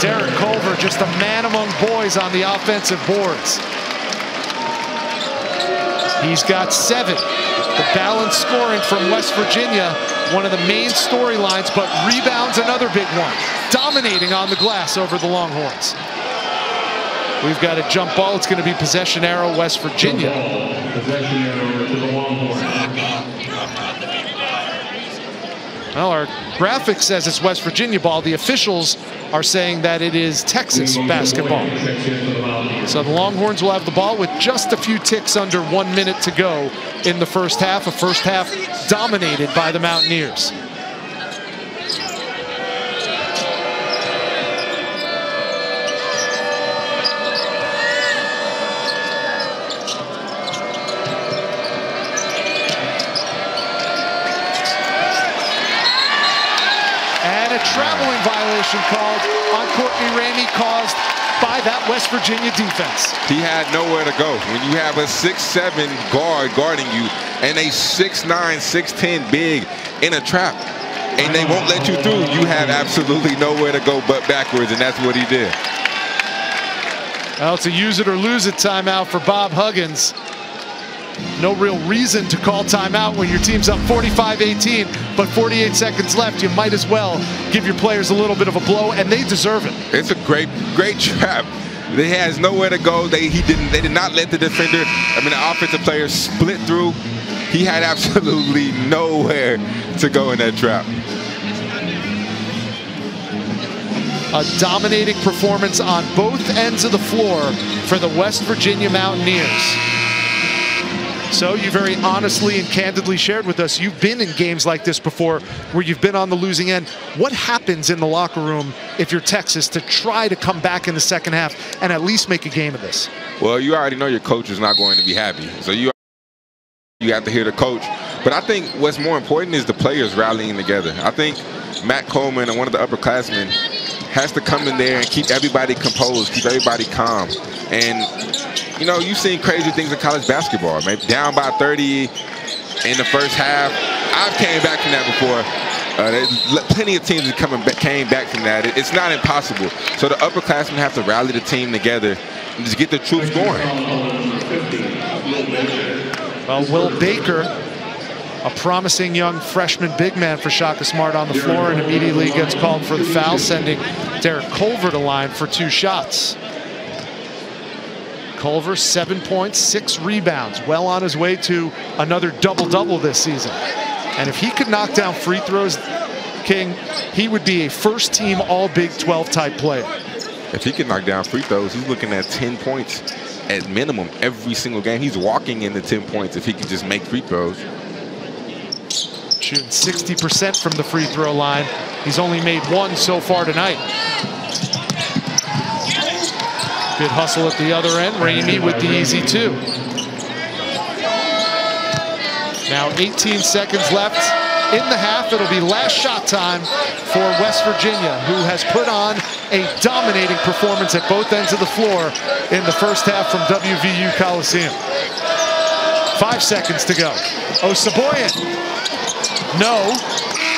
Derek Culver, just a man among boys on the offensive boards. He's got seven. The balanced scoring from West Virginia, one of the main storylines, but rebounds another big one. Dominating on the glass over the Longhorns. We've got a jump ball. It's going to be possession arrow, West Virginia.
Possession arrow to the Longhorns.
Well, our graphic says it's West Virginia ball. The officials are saying that it is Texas basketball. So the Longhorns will have the ball with just a few ticks under one minute to go in the first half. A first half dominated by the Mountaineers. And a traveling violation called on Courtney Ramey caused by that West Virginia defense.
He had nowhere to go. When you have a 6'7 guard guarding you and a 6'9, 6'10 big in a trap, and they won't let you through, you have absolutely nowhere to go but backwards, and that's what he did.
Well, it's a use it or lose it timeout for Bob Huggins. No real reason to call timeout when your team's up 45-18, but 48 seconds left. You might as well give your players a little bit of a blow, and they deserve it.
It's a great, great trap. They has nowhere to go. They he didn't. They did not let the defender. I mean, the offensive player split through. He had absolutely nowhere to go in that trap.
A dominating performance on both ends of the floor for the West Virginia Mountaineers. So you very honestly and candidly shared with us, you've been in games like this before where you've been on the losing end. What happens in the locker room if you're Texas to try to come back in the second half and at least make a game of this?
Well, you already know your coach is not going to be happy. So you you have to hear the coach. But I think what's more important is the players rallying together. I think Matt Coleman and one of the upperclassmen has to come in there and keep everybody composed, keep everybody calm. And, you know, you've seen crazy things in college basketball. Maybe down by 30 in the first half. I've came back from that before. Uh, plenty of teams that came back from that. It's not impossible. So the upperclassmen have to rally the team together and just get the troops going.
Well, Will Baker, a promising young freshman big man for Shaka Smart on the floor and immediately gets called for the foul, sending Derek Culver to line for two shots. Culver, seven points, six rebounds, well on his way to another double-double this season. And if he could knock down free throws, King, he would be a first-team All-Big 12 type player.
If he can knock down free throws, he's looking at 10 points at minimum every single game. He's walking into 10 points if he can just make free throws.
Shooting 60% from the free throw line. He's only made one so far tonight. Good hustle at the other end. Ramey with the easy two. Now 18 seconds left in the half. It'll be last shot time for West Virginia, who has put on a dominating performance at both ends of the floor in the first half from WVU Coliseum. Five seconds to go. Osabuohien. No.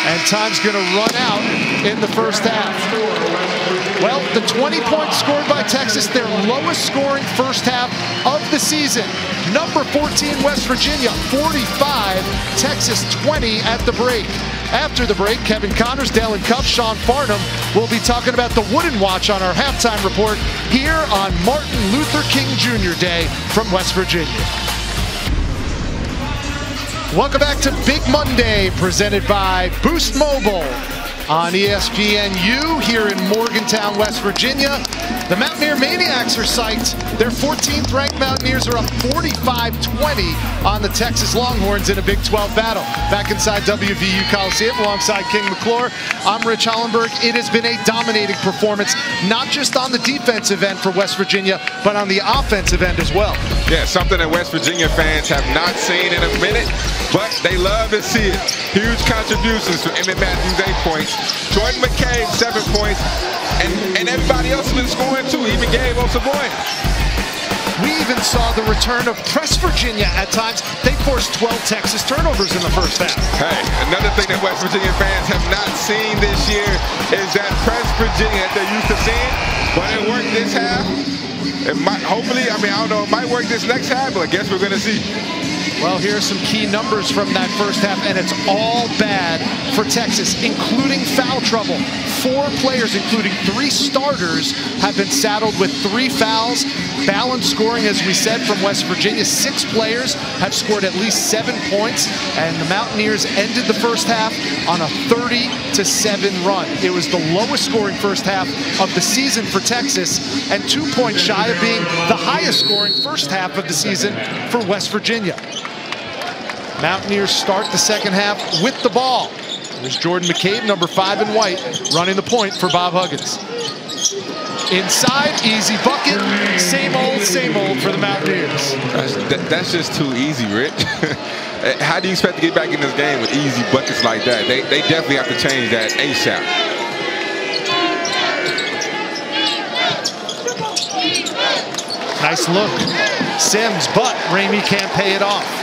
And time's going to run out in the first half. Well, the 20 points scored by Texas, their lowest scoring first half of the season. Number 14, West Virginia, 45. Texas, 20 at the break. After the break, Kevin Connors, Dalen Cuff, Sean Farnham will be talking about the Wooden Watch on our halftime report here on Martin Luther King Jr. Day from West Virginia. Welcome back to Big Monday, presented by Boost Mobile on ESPNU here in Morgantown, West Virginia. The Mountaineer Maniacs are psyched. Their 14th ranked Mountaineers are up 45-20 on the Texas Longhorns in a Big 12 battle. Back inside WVU Coliseum alongside King McClure, I'm Rich Hollenberg. It has been a dominating performance, not just on the defensive end for West Virginia, but on the offensive end as well.
Yeah, something that West Virginia fans have not seen in a minute, but they love to see it. Huge contributions from Emmitt Matthews, eight points. Jordan McCabe, seven points. And, and everybody else has been scoring too, even Gabe Osabuohien.
We even saw the return of Press Virginia at times. They forced 12 Texas turnovers in the first half.
Hey, another thing that West Virginia fans have not seen this year is that Press Virginia that they're used to seeing, but it worked this half. It might, hopefully, I mean, I don't know, it might work this next half, but I guess we're going to see.
Well, here are some key numbers from that first half, and it's all bad for Texas, including foul trouble. Four players, including three starters, have been saddled with three fouls. Balanced scoring, as we said, from West Virginia. Six players have scored at least seven points, and the Mountaineers ended the first half on a 30 to 7 run. It was the lowest scoring first half of the season for Texas, and two points shy of being the highest scoring first half of the season for West Virginia. Mountaineers start the second half with the ball. There's Jordan McCabe, number five in white, running the point for Bob Huggins. Inside, easy bucket. Same old, same old for the Mountaineers.
That's, that, that's just too easy, Rich. How do you expect to get back in this game with easy buckets like that? They, they definitely have to change that ASAP.
Nice look. Sims, but Ramey can't pay it off.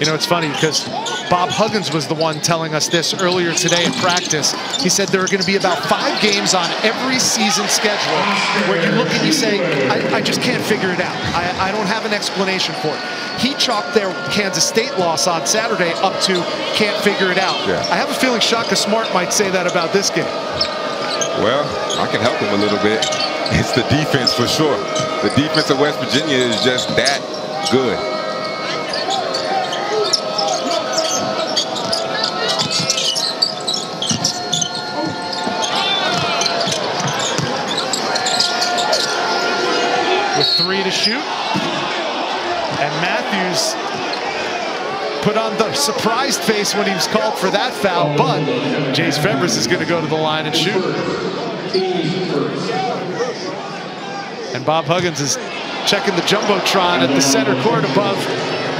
You know, it's funny because Bob Huggins was the one telling us this earlier today in practice. He said there are going to be about five games on every season schedule where you look and you say, I, I just can't figure it out. I, I don't have an explanation for it. He chalked their Kansas State loss on Saturday up to can't figure it out.
Yeah.
I have a feeling Shaka Smart might say that about this game.
Well, I can help him a little bit. It's the defense for sure. The defense of West Virginia is just that good.
Three to shoot. And Matthews put on the surprised face when he was called for that foul, but Jase Febres is going to go to the line and shoot. And Bob Huggins is checking the Jumbotron at the center court above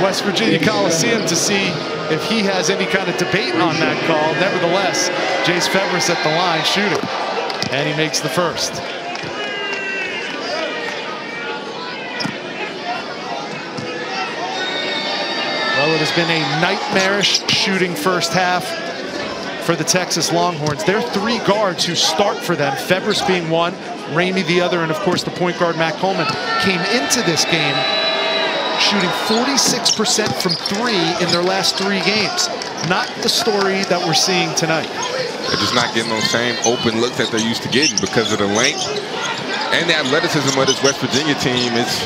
West Virginia Coliseum to see if he has any kind of debate on that call. Nevertheless, Jase Febres at the line shooting, and he makes the first. It has been a nightmarish shooting first half for the Texas Longhorns. There are three guards who start for them, Febres being one, Ramey the other, and of course the point guard, Matt Coleman, came into this game shooting 46% from three in their last three games. Not the story that we're seeing tonight.
They're just not getting those same open looks that they're used to getting because of the length and the athleticism of this West Virginia team. It's,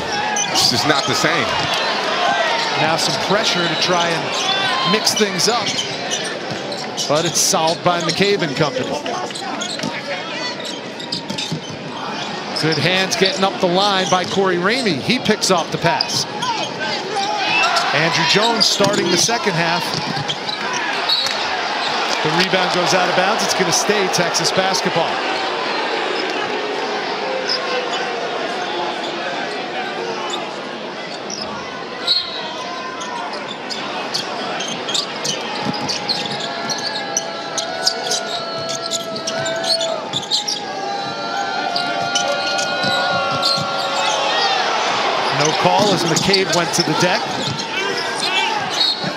it's just not the same.
Now some pressure to try and mix things up. But it's solved by McCabe and company. Good hands getting up the line by Corey Ramey. He picks off the pass. Andrew Jones starting the second half. The rebound goes out of bounds. It's going to stay Texas basketball. No McCabe went to the deck.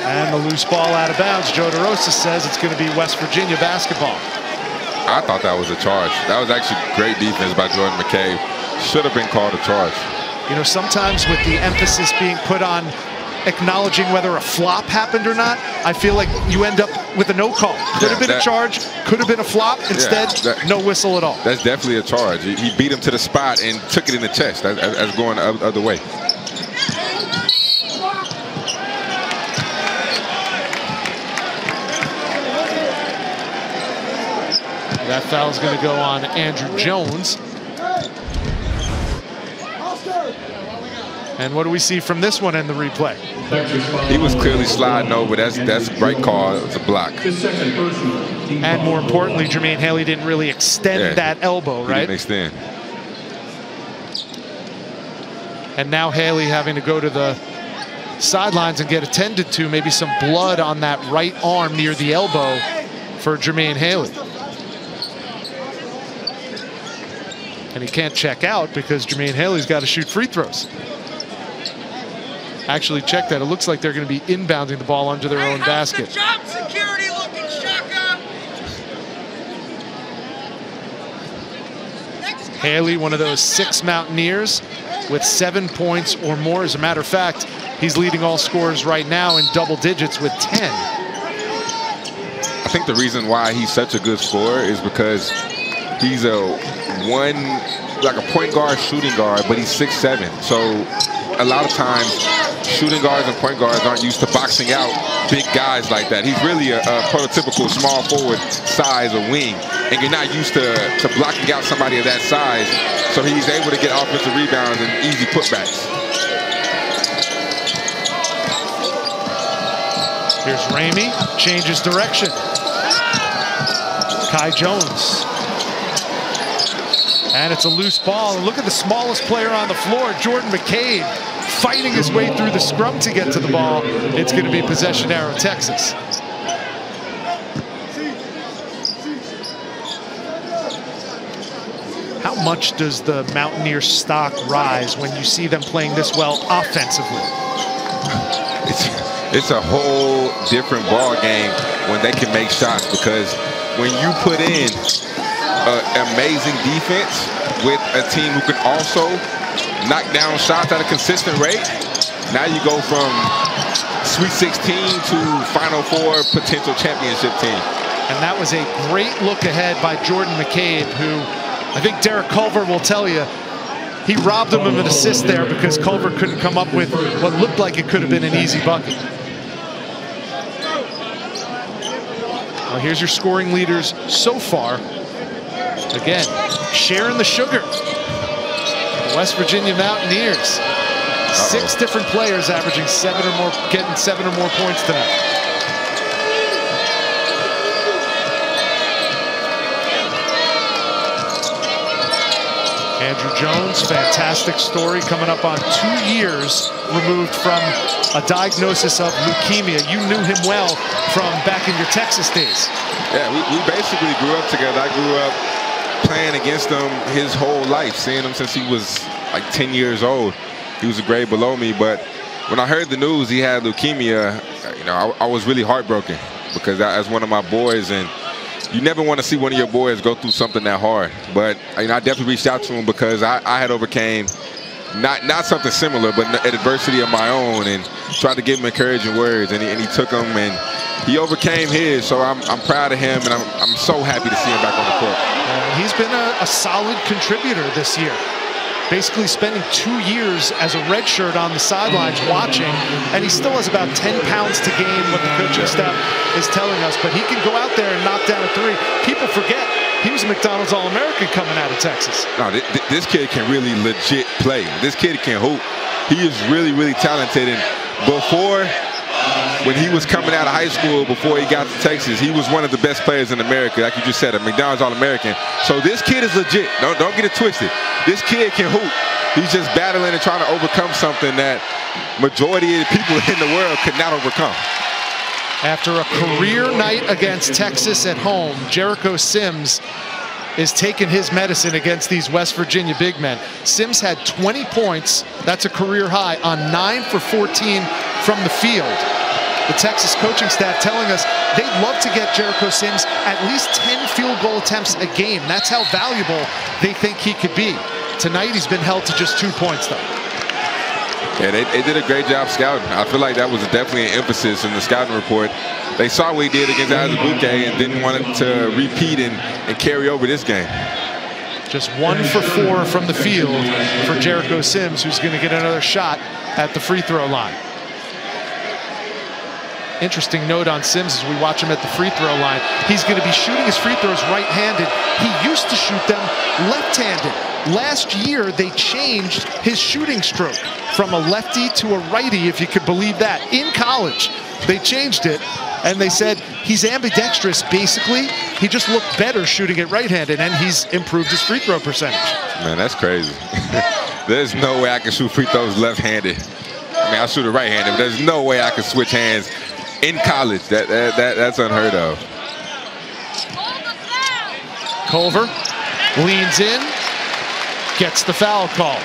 And the loose ball out of bounds. Joe DeRosa says it's going to be West Virginia basketball.
I thought that was a charge. That was actually great defense by Jordan McCabe. Should have been called a charge.
You know, sometimes with the emphasis being put on acknowledging whether a flop happened or not, I feel like you end up with a no call. Could have been
that-
a charge, could have been a flop. Instead,
that-
no whistle at all.
That's definitely a charge. He, beat him to the spot and took it in the chest. That, that- that's going the other way.
That foul is going to go on Andrew Jones. And what do we see from this one in the replay?
He was clearly sliding over. That's that's a great call. It's a block.
The second personal. team
And more importantly, Jermaine Haley didn't really extend
Yeah.
that elbow,
He
right?
didn't extend.
And now Haley having to go to the sidelines and get attended to. Maybe some blood on that right arm near the elbow for Jermaine Haley. And he can't check out because Jermaine Haley's got to shoot free throws. Actually, check that. It looks like they're going to be inbounding the ball onto their own
how's
basket.
the job security looking, Shaka?
Haley, one of those six Mountaineers with seven points or more. As a matter of fact, he's leading all scorers right now in double digits with 10.
I think the reason why he's such a good scorer is because he's a one, like a point guard, shooting guard, but he's six seven. So a lot of times, shooting guards and point guards aren't used to boxing out big guys like that. He's really a, a prototypical small forward size, a wing, and you're not used to, to blocking out somebody of that size. So he's able to get offensive rebounds and easy putbacks.
Here's Ramey, changes direction. Kai Jones. And it's a loose ball. And look at the smallest player on the floor, Jordan McCabe, fighting his way through the scrum to get to the ball. It's going to be possession arrow, Texas. How much does the Mountaineer stock rise when you see them playing this well offensively?
It's, it's a whole different ball game when they can make shots because when you put in an amazing defense with a team who can also knock down shots at a consistent rate, now you go from Sweet 16 to Final Four potential championship team.
And that was a great look ahead by Jordan McCabe, who I think Derek Culver will tell you he robbed him of an assist there because Culver couldn't come up with what looked like it could have been an easy bucket. Well, here's your scoring leaders so far. Again, sharing the sugar. West Virginia Mountaineers. Six different players averaging seven or more, getting seven or more points tonight. Andrew Jones, fantastic story coming up on two years removed from a diagnosis of leukemia. You knew him well from back in your Texas days.
Yeah, we, we basically grew up together. I grew up playing against him his whole life, seeing him since he was like 10 years old. He was a grade below me, but when I heard the news he had leukemia, you know, I, I was really heartbroken because I, as one of my boys and you never want to see one of your boys go through something that hard. But you know, I definitely reached out to him because I, I had overcame not not something similar, but an adversity of my own, and tried to give him encouraging words, and he, and he took them and he overcame his. So I'm, I'm proud of him, and I'm, I'm so happy to see him back on the court.
Uh, he's been a, a solid contributor this year basically spending two years as a redshirt on the sidelines watching, and he still has about 10 pounds to gain, what the coaching staff is telling us. But he can go out there and knock down a three. People forget he was a McDonald's All-American coming out of Texas.
No, th this kid can really legit play. This kid can hoop. He is really, really talented. And before when he was coming out of high school before he got to Texas, he was one of the best players in America, like you just said, a McDonald's All-American. So this kid is legit. Don't, don't get it twisted. This kid can hoop. He's just battling and trying to overcome something that majority of the people in the world could not overcome.
After a career night against Texas at home, Jericho Sims is taking his medicine against these West Virginia big men. Sims had 20 points, that's a career high, on 9 for 14 from the field. The Texas coaching staff telling us they'd love to get Jericho Sims at least 10 field goal attempts a game. That's how valuable they think he could be. Tonight, he's been held to just two points, though.
Yeah, they, they did a great job scouting. I feel like that was definitely an emphasis in the scouting report. They saw what he did against Azubuike and didn't want it to repeat and, and carry over this game.
Just one for four from the field for Jericho Sims, who's going to get another shot at the free throw line. Interesting note on Sims as we watch him at the free throw line. He's going to be shooting his free throws right-handed. He used to shoot them left-handed. Last year, they changed his shooting stroke from a lefty to a righty, if you could believe that. In college, they changed it, and they said he's ambidextrous, basically. He just looked better shooting it right-handed, and he's improved his free throw percentage.
Man, that's crazy. there's no way I can shoot free throws left-handed. I mean, I'll shoot it right-handed, but there's no way I can switch hands in college. That, that, that That's unheard of.
Culver leans in, gets the foul called.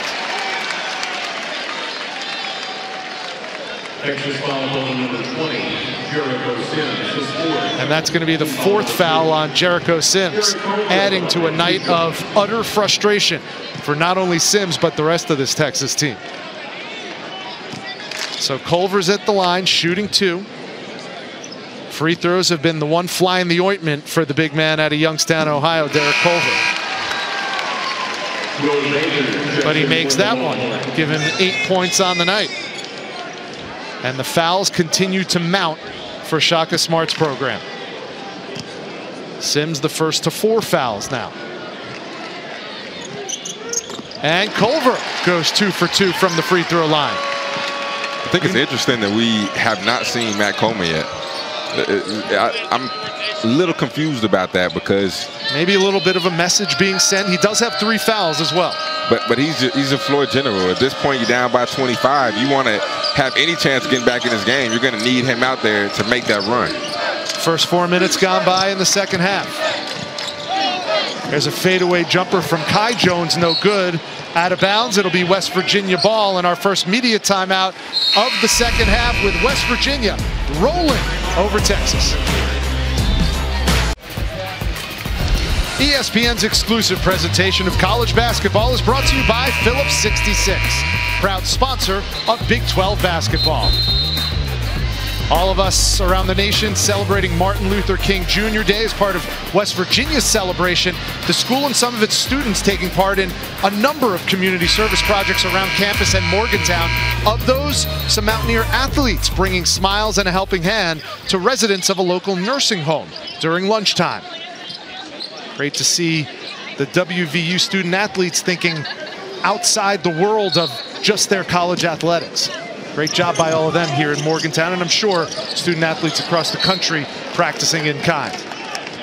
And that's going to be the fourth foul on Jericho Sims, adding to a night of utter frustration for not only Sims, but the rest of this Texas team. So Culver's at the line, shooting two. Free throws have been the one fly in the ointment for the big man out of Youngstown, Ohio, Derek Culver. But he makes that one, him eight points on the night. And the fouls continue to mount for Shaka Smart's program. Sims the first to four fouls now. And Culver goes two for two from the free throw line.
I think it's interesting that we have not seen Matt Coleman yet. Uh, uh, I, I'm a little confused about that because
maybe a little bit of a message being sent. He does have three fouls as well.
But but he's he's a floor general. At this point, you're down by 25. You want to have any chance of getting back in this game, you're going to need him out there to make that run.
First four minutes gone by in the second half. There's a fadeaway jumper from Kai Jones, no good. Out of bounds, it'll be West Virginia ball in our first media timeout of the second half with West Virginia rolling over Texas. ESPN's exclusive presentation of college basketball is brought to you by Phillips 66, proud sponsor of Big 12 basketball. All of us around the nation celebrating Martin Luther King Jr. Day as part of West Virginia's celebration. The school and some of its students taking part in a number of community service projects around campus and Morgantown. Of those, some Mountaineer athletes bringing smiles and a helping hand to residents of a local nursing home during lunchtime. Great to see the WVU student athletes thinking outside the world of just their college athletics. Great job by all of them here in Morgantown, and I'm sure student athletes across the country practicing in kind.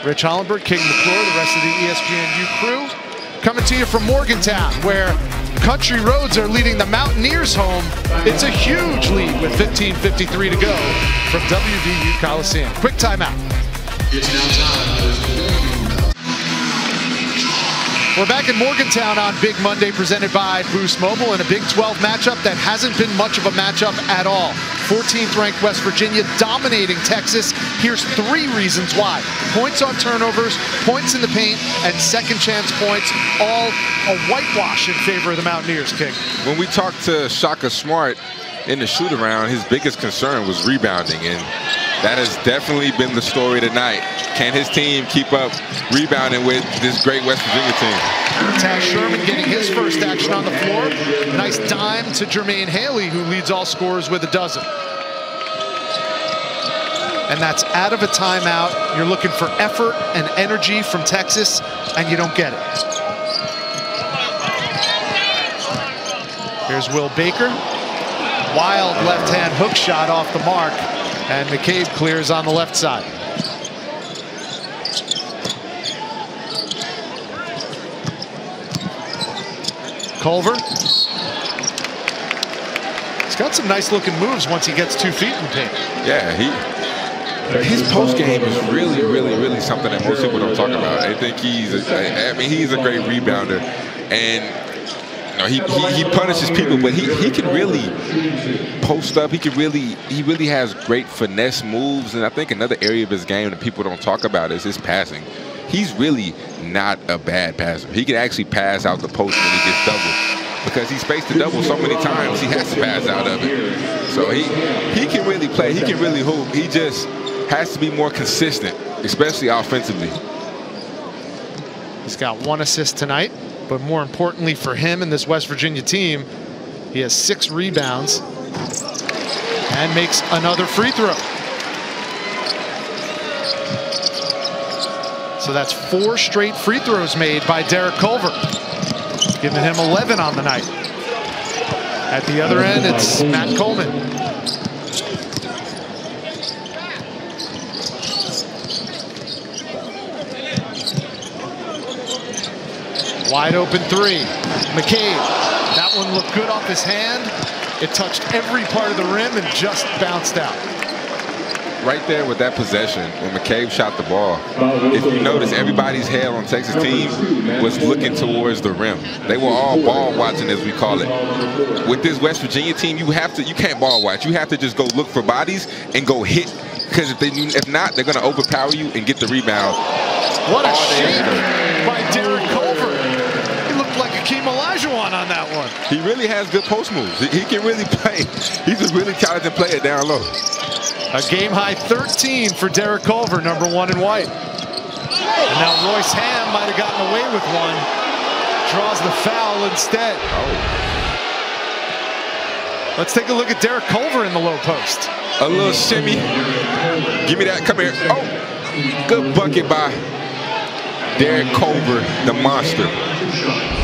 Rich Hollenberg, King McClure, the rest of the ESPNU crew, coming to you from Morgantown, where Country Roads are leading the Mountaineers home. It's a huge lead with 15.53 to go from WVU Coliseum. Quick timeout. It's now time we're back in Morgantown on Big Monday presented by Boost Mobile in a Big 12 matchup that hasn't been much of a matchup at all. 14th ranked West Virginia dominating Texas. Here's three reasons why. Points on turnovers, points in the paint, and second chance points, all a whitewash in favor of the Mountaineers, King.
When we talked to Shaka Smart in the shoot around, his biggest concern was rebounding. And that has definitely been the story tonight. Can his team keep up rebounding with this great West Virginia team?
Taz Sherman getting his first action on the floor. Nice dime to Jermaine Haley, who leads all scorers with a dozen. And that's out of a timeout. You're looking for effort and energy from Texas, and you don't get it. Here's Will Baker. Wild left-hand hook shot off the mark. And McCabe clears on the left side. Culver. He's got some nice looking moves once he gets two feet in paint.
Yeah, he his post game is really, really, really something that most people don't talk about. I think he's, a, I mean, he's a great rebounder, and he, he, he punishes people, but he, he can really post up. He can really he really has great finesse moves, and I think another area of his game that people don't talk about is his passing. He's really not a bad passer. He can actually pass out the post when he gets doubled because he's faced the double so many times he has to pass out of it. So he he can really play. He can really hoop. He just has to be more consistent, especially offensively.
He's got one assist tonight. But more importantly for him and this West Virginia team, he has six rebounds and makes another free throw. So that's four straight free throws made by Derek Culver, giving him 11 on the night. At the other end, it's Matt Coleman. Wide open three. McCabe. That one looked good off his hand. It touched every part of the rim and just bounced out.
Right there with that possession, when McCabe shot the ball, if you notice, everybody's head on Texas team was looking towards the rim. They were all ball watching, as we call it. With this West Virginia team, you have to, you can't ball watch. You have to just go look for bodies and go hit. Because if they, if not, they're going to overpower you and get the rebound.
What a shake by Derek Culver. On that one.
He really has good post moves. He, can really play. He's a really talented player down low.
A game high 13 for Derek Culver, number one in white. And now Royce Hamm might have gotten away with one. Draws the foul instead. Oh. Let's take a look at Derek Culver in the low post.
A little shimmy. Give me that. Come here. Oh, good bucket by Derek Culver, the monster.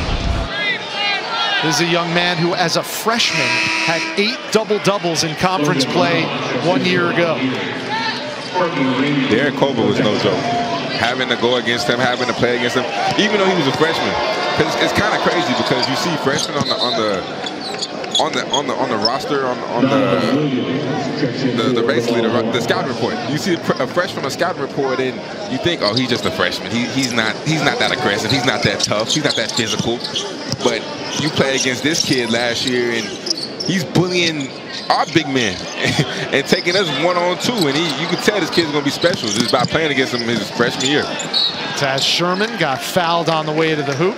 This is a young man who, as a freshman, had eight double-doubles in conference play one year ago.
Derek Culver was no joke. Having to go against him, having to play against him, even though he was a freshman. It's, it's kind of crazy because you see freshmen on the on the on the on the on the roster on on the the, the basically the, the scouting report. You see a fresh from a scouting report, and you think, oh, he's just a freshman. He, he's not he's not that aggressive. He's not that tough. He's not that physical. But you play against this kid last year, and he's bullying our big men and taking us one on two. And he, you can tell this kid's going to be special just by playing against him his freshman year.
Taz Sherman got fouled on the way to the hoop.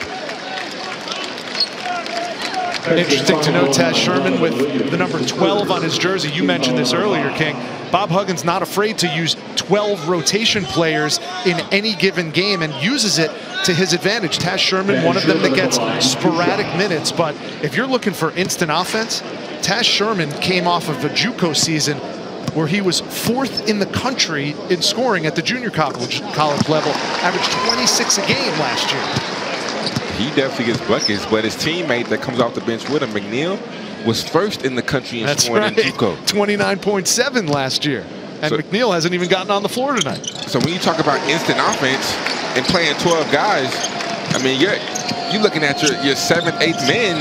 Interesting to note, Taz Sherman with the number 12 on his jersey. You mentioned this earlier, King. Bob Huggins not afraid to use 12 rotation players in any given game and uses it to his advantage. Taz Sherman, one of them that gets sporadic minutes, but if you're looking for instant offense, Taz Sherman came off of a JUCO season where he was fourth in the country in scoring at the junior college, college level, averaged 26 a game last year
he definitely gets buckets, but his teammate that comes off the bench with him, McNeil, was first in the country in
That's
scoring
right.
in JUCO.
29.7 last year. And
So-
McNeil hasn't even gotten on the floor tonight.
So when you talk about instant offense and playing 12 guys, I mean, you're you're looking at your, your seventh, eighth men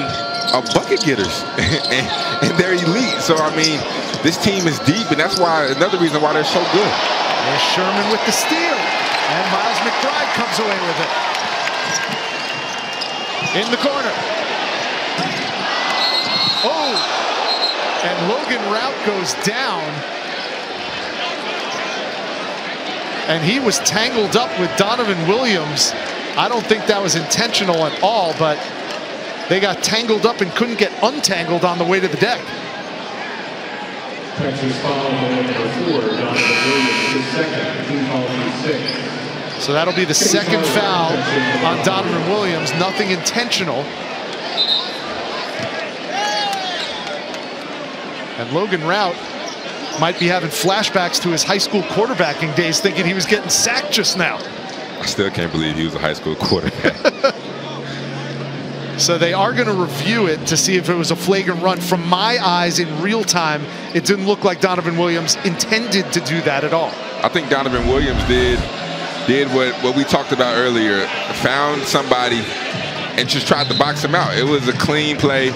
are bucket getters, and, and they're elite. So, I mean, this team is deep, and that's why another reason why they're so good.
There's Sherman with the steal. And Miles McBride comes away with it. In the corner. Oh! And Logan Routt goes down. And he was tangled up with Donovan Williams. I don't think that was intentional at all, but they got tangled up and couldn't get untangled on the way to the deck.
Texas foul number four, Donovan Williams, his second, team six.
So that'll be the second foul on Donovan Williams. Nothing intentional. And Logan Routt might be having flashbacks to his high school quarterbacking days, thinking he was getting sacked just now.
I still can't believe he was a high school quarterback.
So they are going to review it to see if it was a flagrant run. From my eyes in real time, it didn't look like Donovan Williams intended to do that at all.
I think Donovan Williams did did what, what we talked about earlier, found somebody and just tried to box him out. It was a clean play.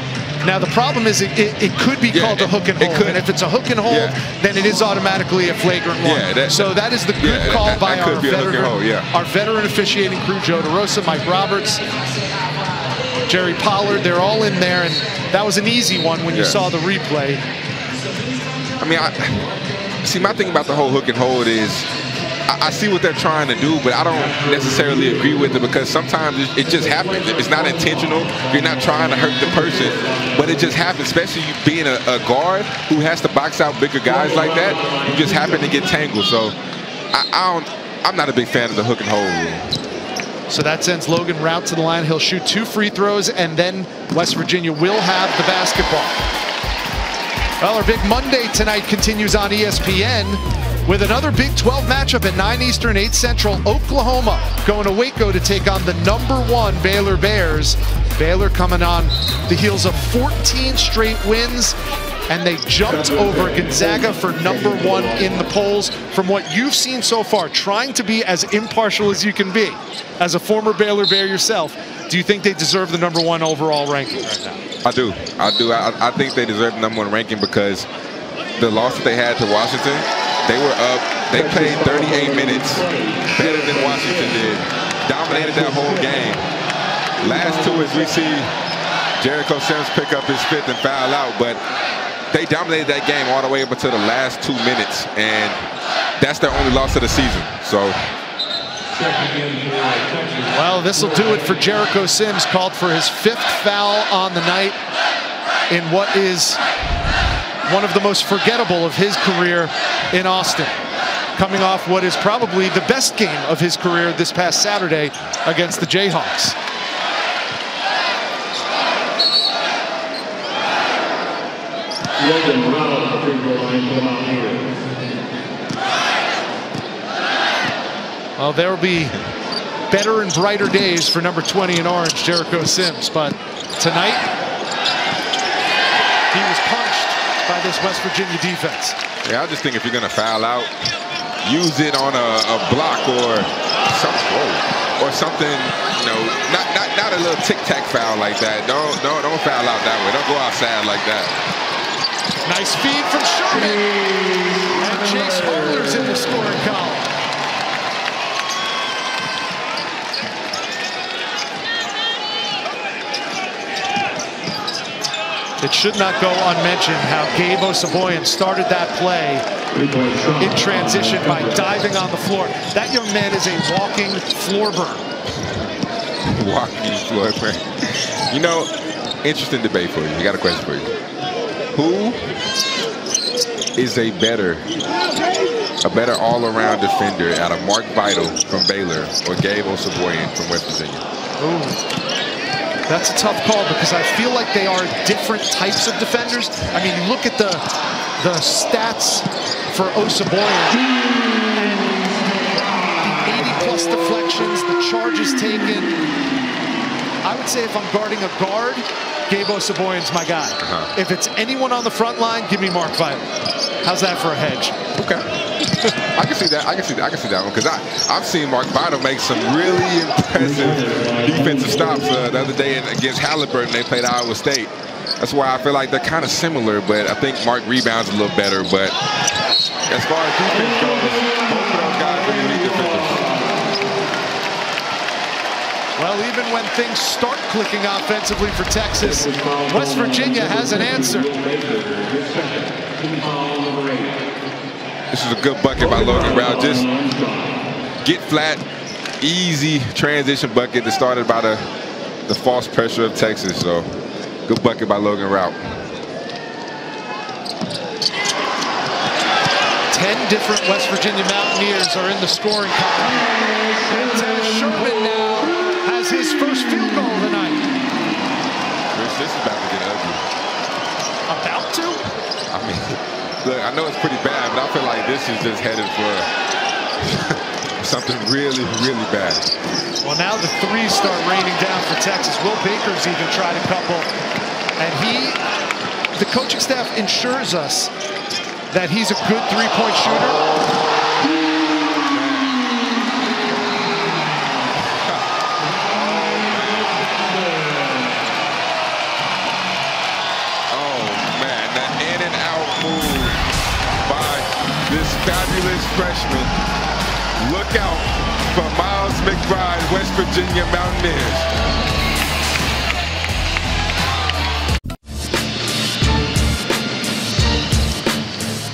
Now the problem is it, it, it could be
Yeah,
called a hook and hold,
could.
and if it's a hook and hold,
Yeah.
then it is automatically a flagrant one.
Yeah, that-
so that is the good
yeah,
call
that-
by
that
our
be a hook and
veteran,
hold, yeah.
our veteran officiating crew, Joe DeRosa, Mike Roberts, Jerry Pollard. They're all in there, and that was an easy one when you saw the replay.
I mean, I see. My thing about the whole hook and hold is, I, I see what they're trying to do, but I don't necessarily agree with it because sometimes it, it just happens. It's not intentional. You're not trying to hurt the person, but it just happens. Especially you being a, a guard who has to box out bigger guys like that, you just happen to get tangled. So, I, I don't. I'm not a big fan of the hook and hold rule.
So that sends Logan Routt to the line. He'll shoot two free throws, and then West Virginia will have the basketball. Well, our big Monday tonight continues on ESPN with another Big 12 matchup at 9 Eastern, 8 Central. Oklahoma going to Waco to take on the number one Baylor Bears. Baylor coming on the heels of 14 straight wins, and they jumped over Gonzaga for number one in the polls. From what you've seen so far, trying to be as impartial as you can be, as a former Baylor Bear yourself, do you think they deserve the number one overall ranking right now?
I do. I do. I, I think they deserve the number one ranking because the loss that they had to Washington, they were up. They played 38 minutes better than Washington did. Dominated that whole game. Last two is we see Jericho Sims pick up his fifth and foul out, but they dominated that game all the way up until the last two minutes, and that's their only loss of the season. So.
Well, this will do it for Jericho Sims, called for his fifth foul on the night in what is one of the most forgettable of his career in Austin. Coming off what is probably the best game of his career this past Saturday against the Jayhawks.
Logan Routt, free throw line for the Mountaineers.
Well, there will be better and brighter days for number 20 in orange, Jericho Sims. But tonight, he was punched by this West Virginia defense.
Yeah, I just think if you're gonna foul out, use it on a, a block or some, whoa, or something, you know, not not not a little tic tac foul like that. Don't don't don't foul out that way. Don't go outside like that.
Nice feed from Sherman. And Chase Harler's in the scoring column. It should not go unmentioned how Gabe Osabuohien started that play in transition by diving on the floor. That young man is a walking floor burn.
Walking floor burn. You know, interesting debate for you. I got a question for you. Who is a better a better all-around defender out of Mark Vital from Baylor or Gabe Osabuohien from West Virginia?
Ooh. That's a tough call because I feel like they are different types of defenders. I mean, look at the the stats for Osabuohien. The 80 plus deflections, the charges taken. I would say if I'm guarding a guard, Gabe Osabuohien's my guy. Uh -huh. If it's anyone on the front line, give me Mark Vital. How's that for a hedge?
Okay. I can see that. I can see that. I can see that one because I I've seen Mark Vital make some really impressive defensive stops uh, the other day against Haliburton. They played Iowa State. That's why I feel like they're kind of similar, but I think Mark rebounds a little better. But as far as defense goes, both of those guys are.
Well, even when things start clicking offensively for Texas, West Virginia has an answer.
This is a good bucket by Logan Routt. Just get flat, easy transition bucket that started by the, the false pressure of Texas. So good bucket by Logan Routt.
10 different West Virginia Mountaineers are in the scoring column. And Sherman now has his first field goal of the night.
Chris, this is about to get ugly.
About to?
I mean, look, I know it's pretty bad, but I feel like this is just headed for something really, really bad.
Well, now the threes start raining down for Texas. Will Baker's even tried a couple. And he, the coaching staff ensures us that he's a good three-point shooter.
Freshman. Look out for Miles McBride, West Virginia Mountaineers.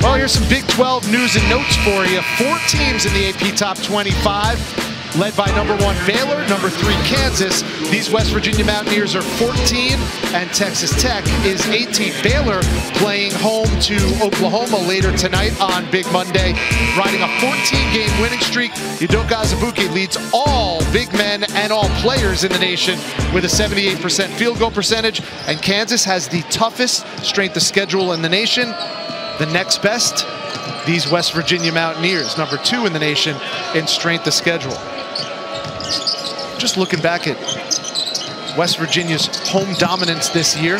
Well, here's some Big 12 news and notes for you. Four teams in the AP Top 25, led by number one Baylor, number three Kansas. These West Virginia Mountaineers are 14, and Texas Tech is 18. Baylor playing home to Oklahoma later tonight on Big Monday, riding a 14-game winning streak. Udoka Azubuike leads all big men and all players in the nation with a 78% field goal percentage, and Kansas has the toughest strength of schedule in the nation. The next best, these West Virginia Mountaineers, number two in the nation in strength of schedule. Just looking back at West Virginia's home dominance this year,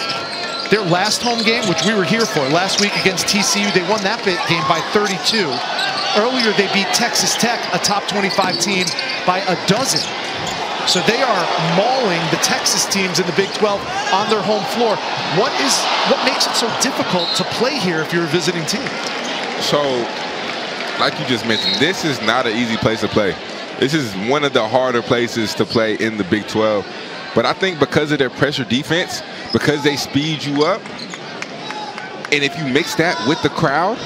their last home game, which we were here for, last week against TCU, they won that game by 32. Earlier, they beat Texas Tech, a top 25 team, by a dozen. So they are mauling the Texas teams in the Big 12 on their home floor. What is what makes it so difficult to play here if you're a visiting team?
So, like you just mentioned, this is not an easy place to play. This is one of the harder places to play in the Big 12. But I think because of their pressure defense, because they speed you up, and if you mix that with the crowd,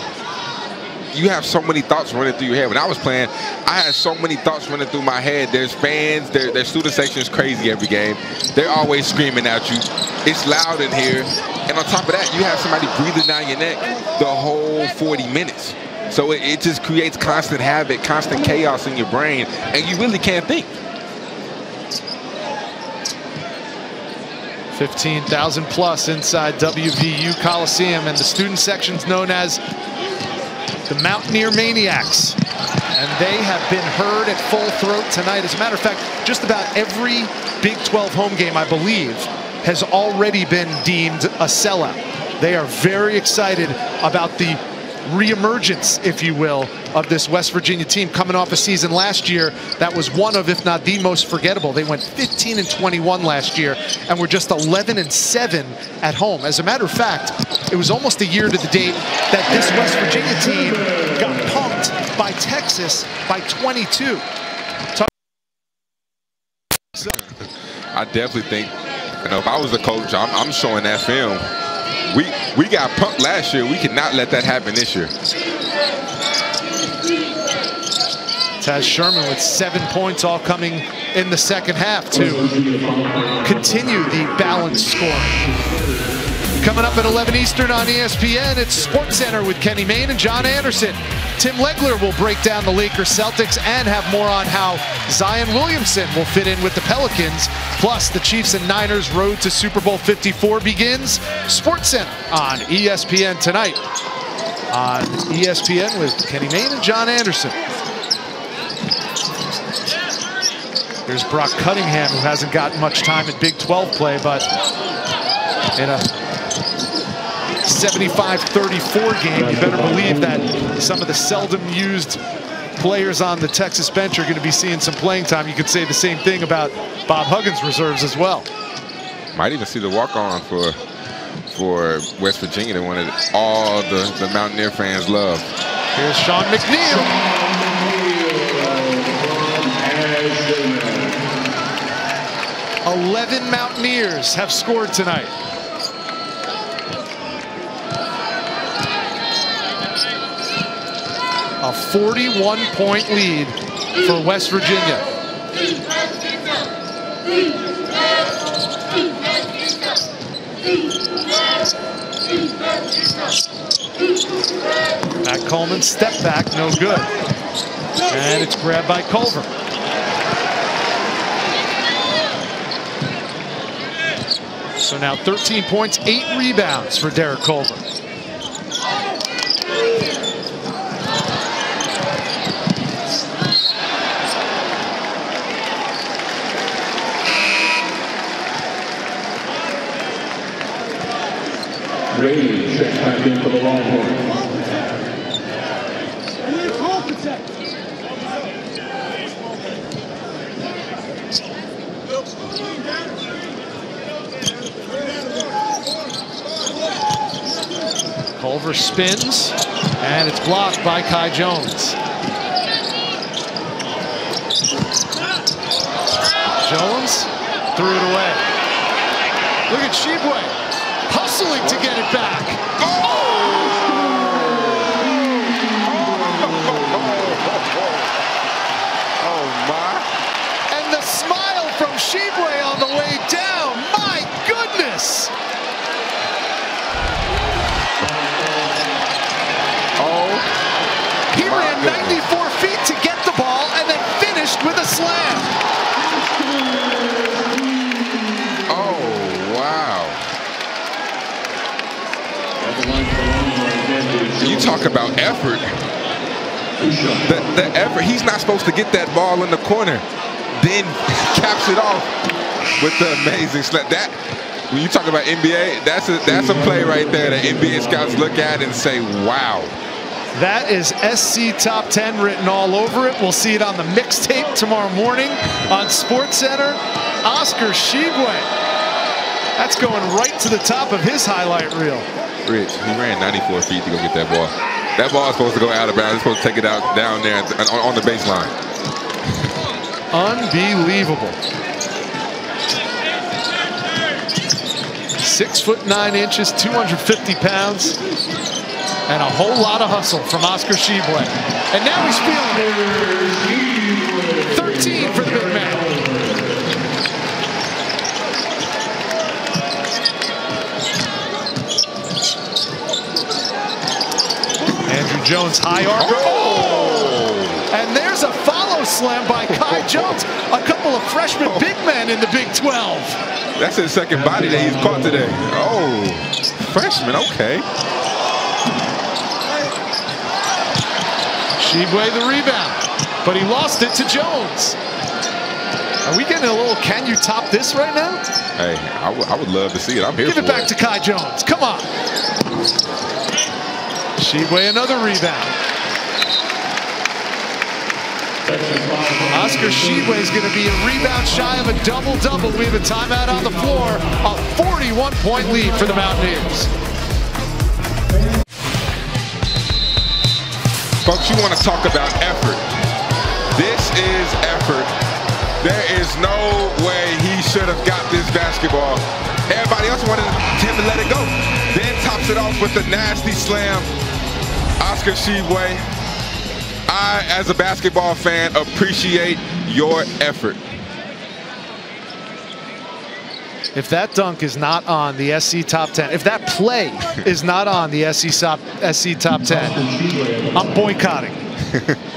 you have so many thoughts running through your head. When I was playing, I had so many thoughts running through my head. There's fans, their, their student section is crazy every game. They're always screaming at you. It's loud in here. And on top of that, you have somebody breathing down your neck the whole 40 minutes. So it, it just creates constant havoc, constant chaos in your brain, and you really can't think.
15,000 plus inside WVU Coliseum, and the student section's known as the Mountaineer Maniacs. And they have been heard at full throat tonight. As a matter of fact, just about every Big 12 home game, I believe, has already been deemed a sellout. They are very excited about the reemergence, if you will, of this West Virginia team coming off a season last year that was one of, if not the most forgettable. They went 15 and 21 last year and were just 11 and 7 at home. As a matter of fact, it was almost a year to the date that this West Virginia team got pumped by Texas by 22.
I definitely think, you know, if I was a coach, I'm, I'm showing that film. We we got pumped last year. We cannot let that happen this year.
Taz Sherman with seven points all coming in the second half to continue the balanced scoring. Coming up at 11 Eastern on ESPN, it's Sports Center with Kenny Mayne and John Anderson. Tim Legler will break down the Lakers Celtics and have more on how Zion Williamson will fit in with the Pelicans. Plus, the Chiefs and Niners road to Super Bowl 54 begins. Sports Center on ESPN tonight. On ESPN with Kenny Mayne and John Anderson. Here's Brock Cunningham, who hasn't gotten much time in Big 12 play, but in a 75-34 game, you better believe that some of the seldom used players on the Texas bench are going to be seeing some playing time. You could say the same thing about Bob Huggins' reserves as well.
Might even see the walk-on for for West Virginia that wanted all the, the Mountaineer fans love.
Here's Sean McNeil. Eleven Mountaineers have scored tonight. A 41-point lead for West Virginia. Matt Coleman step back, no good. And it's grabbed by Culver. So now 13 points, eight rebounds for Derek Culver.
In for the Longhorns.
Culver spins, and it's blocked by Kai Jones. Jones threw it away. Look at Tshiebwe hustling to get it back.
Oh my!
And the smile from Tshiebwe on the way down. My goodness.
Oh,
He
My
ran
goodness.
94 feet to get the ball and then finished with a slam.
oh, wow!
At the line for the Longhorns, Andrew
You talk about effort. The, the effort. He's not supposed to get that ball in the corner, then caps it off with the amazing slap. That when you talk about NBA, that's a that's a play right there that NBA scouts look at and say, "Wow."
That is SC Top 10 written all over it. We'll see it on the mixtape tomorrow morning on Sports Center. Oscar Tshiebwe. That's going right to the top of his highlight reel.
Rich, he ran 94 feet to go get that ball. That ball is supposed to go out of bounds. It's supposed to take it out down there on, the baseline.
Unbelievable. Six foot nine inches, 250 pounds, and a whole lot of hustle from Oscar Tshiebwe. And now he's feeling it. 13 for the Jones, high arc.
Oh!
And there's a follow slam by Kai Jones. A couple of freshman big men in the Big 12.
That's his second body that he's caught today. Oh, freshman, okay.
Tshiebwe the rebound, but he lost it to Jones. Are we getting a little can you top this right now?
Hey, I would- I would love to see it. I'm here
Give it back to Kai Jones. Come on. Tshiebwe another rebound. Oscar Tshiebwe is going to be a rebound shy of a double-double. We have a timeout on the floor. A 41-point lead for the Mountaineers.
Folks, you want to talk about effort. This is effort. There is no way he should have got this basketball. Everybody else wanted him to let it go. Then tops it off with the nasty slam. Oscar Tshiebwe, I, as a basketball fan, appreciate your effort.
If that dunk is not on the SC top 10, if that play is not on the SC top, SC top 10, I'm boycotting.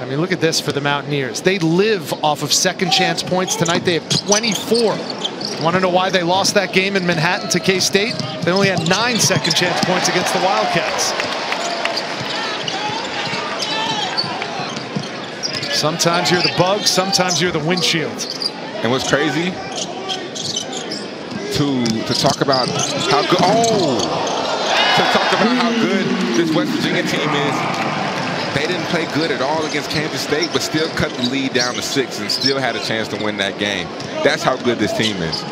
I mean, look at this for the Mountaineers. They live off of second chance points. Tonight they have 24. Want to know why they lost that game in Manhattan to K-State? They only had nine second chance points against the Wildcats. Sometimes you're the bug, sometimes you're the windshield.
And what's crazy to to talk about how good oh to talk about how good this West Virginia team is. Didn't play good at all against Kansas State, but still cut the lead down to six and still had a chance to win that game. That's how good this team is.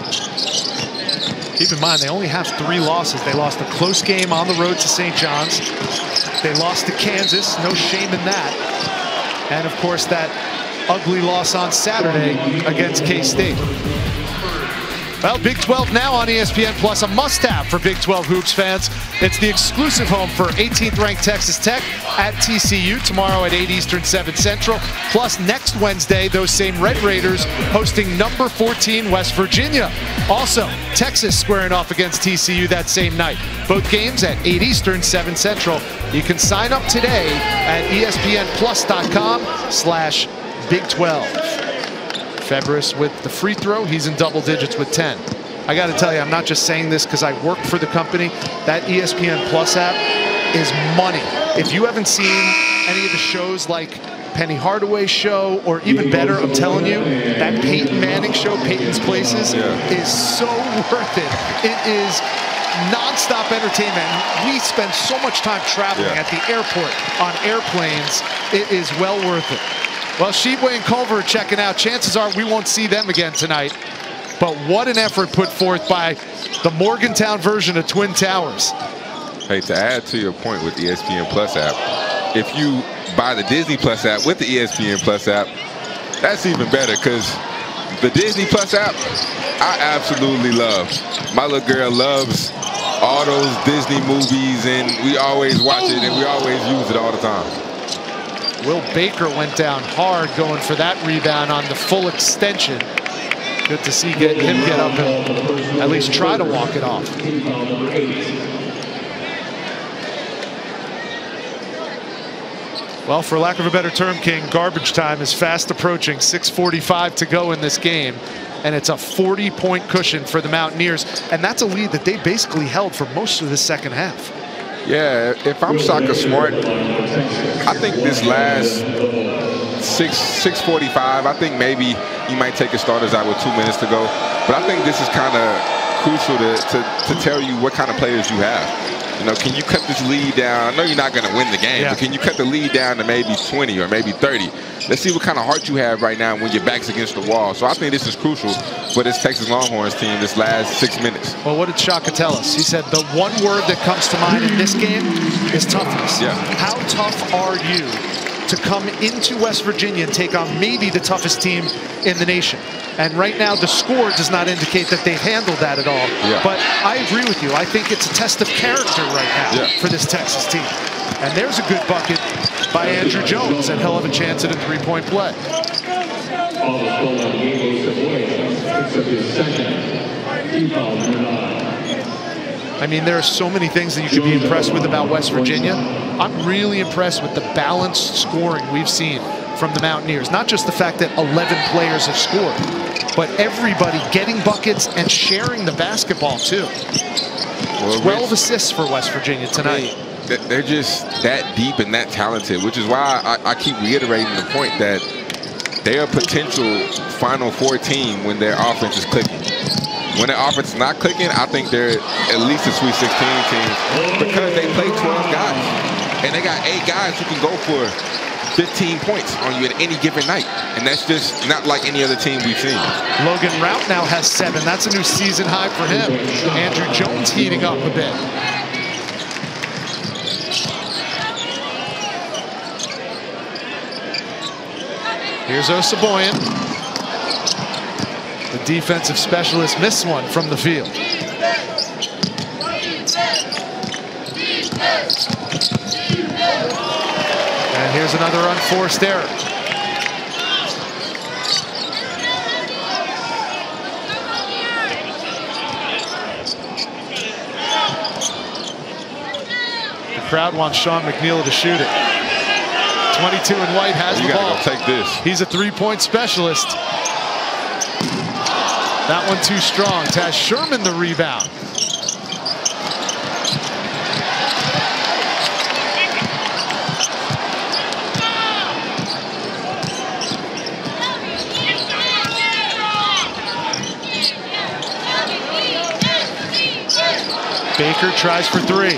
Keep in mind, they only have three losses. They lost a close game on the road to St. John's. They lost to Kansas, no shame in that. And of course, that ugly loss on Saturday against K-State. Well, Big 12 now on ESPN Plus, a must-have for Big 12 hoops fans. It's the exclusive home for 18th-ranked Texas Tech at TCU tomorrow at 8 Eastern, 7 Central. Plus, next Wednesday, those same Red Raiders hosting number 14 West Virginia. Also, Texas squaring off against TCU that same night. Both games at 8 Eastern, 7 Central. You can sign up today at espnplus.com slash Big 12. Febres with the free throw. He's in double digits with 10. I got to tell you, I'm not just saying this because I work for the company. That ESPN Plus app is money. If you haven't seen any of the shows like Penny Hardaway show, or even better, I'm telling you, that Peyton Manning show, Peyton's Places,
Yeah.
is so worth it. It is nonstop entertainment. We spend so much time traveling
Yeah.
at the airport on airplanes. It is well worth it. Well, Tshiebwe and Culver are checking out. Chances are we won't see them again tonight. But what an effort put forth by the Morgantown version of Twin Towers.
Hey, to add to your point with the ESPN Plus app, if you buy the Disney Plus app with the ESPN Plus app, that's even better because the Disney Plus app, I absolutely love. My little girl loves all those Disney movies, and we always watch it, and we always use it all the time.
Will Baker went down hard going for that rebound on the full extension. Good to see get, him get up and at least try to walk it off. Well, for lack of a better term, King, garbage time is fast approaching. 6.45 to go in this game. And it's a 40-point cushion for the Mountaineers. And that's a lead that they basically held for most of the second half.
Yeah, if I'm Shaka Smart, I think this last six six forty five. I think maybe you might take your starters out with two minutes to go. But I think this is kind of crucial to, to to tell you what kind of players you have. You know, can you cut this lead down? I know you're not going to win the game,
Yeah.
but can you cut the lead down to maybe 20 or maybe 30? Let's see what kind of heart you have right now when your back's against the wall. So I think this is crucial for this Texas Longhorns team this last six minutes.
Well, what did Shaka tell us? He said the one word that comes to mind in this game is toughness.
Yeah.
How tough are you to come into West Virginia and take on maybe the toughest team in the nation? And right now, the score does not indicate that they've handled that at all.
Yeah.
But I agree with you. I think it's a test of character right now
Yeah.
for this Texas team. And there's a good bucket by Andrew Jones, and he'll have a chance at a three-point play.
All the stolen
I mean, there are so many things that you could be impressed with about West Virginia. I'm really impressed with the balanced scoring we've seen from the Mountaineers. Not just the fact that 11 players have scored, but everybody getting buckets and sharing the basketball too. 12 assists for West Virginia tonight.
They- They're just that deep and that talented, which is why I, I keep reiterating the point that they're a potential Final Four team when their offense is clicking. When the offense is not clicking, I think they're at least a Sweet 16 team because they play 12 guys. And they got eight guys who can go for 15 points on you at any given night. And that's just not like any other team we've seen.
Logan Routt now has seven. That's a new season high for him. Andrew Jones heating up a bit. Here's Osabuohien. The defensive specialist missed one from the field. And here's another unforced error. The crowd wants Sean McNeil to shoot it. 22 and White has
You
the ball.
take this.
He's a three-point specialist. That one too strong. Taz Sherman the rebound. Baker tries for three.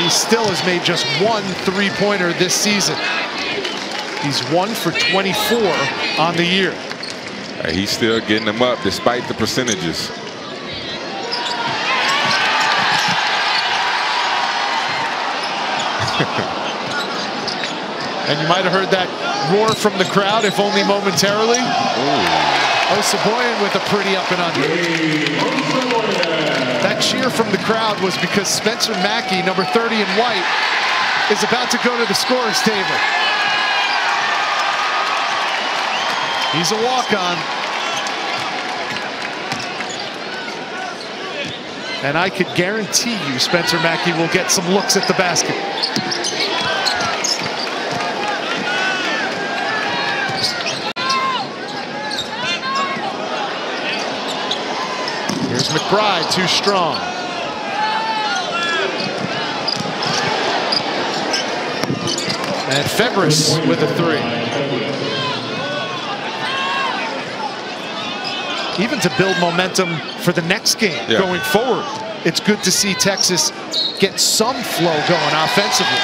He still has made just one three-pointer this season. He's one for 24 on the year.
Uh, He's still getting them up despite the percentages.
And you might have heard that roar from the crowd, if only momentarily. Osabuohien with a pretty up and under. That cheer from the crowd was because Spencer Mackey, number 30 in white, is about to go to the scorer's table. He's a walk-on. And I could guarantee you Spencer Mackey will get some looks at the basket. Here's McBride, too strong. And Febres with a three. Even to build momentum for the next game
Yeah.
going forward, it's good to see Texas get some flow going offensively.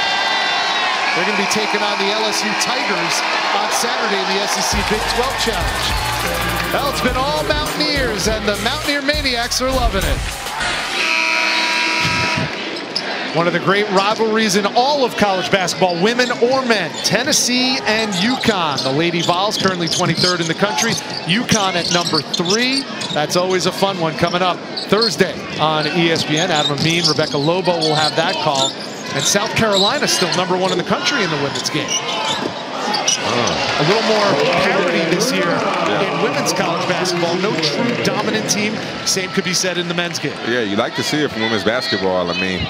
They're going to be taking on the LSU Tigers on Saturday in the SEC Big 12 Challenge. Well, it's been all Mountaineers, and the Mountaineer Maniacs are loving it. One of the great rivalries in all of college basketball, women or men, Tennessee and UConn. The Lady Vols currently 23rd in the country, UConn at number three. That's always a fun one coming up Thursday on ESPN. Adam Amin, Rebecca Lobo will have that call. And South Carolina still number one in the country in the women's game. A little more parity this year in women's college basketball. No true dominant team. Same could be said in the men's game.
Yeah, you like to see it from women's basketball. I mean,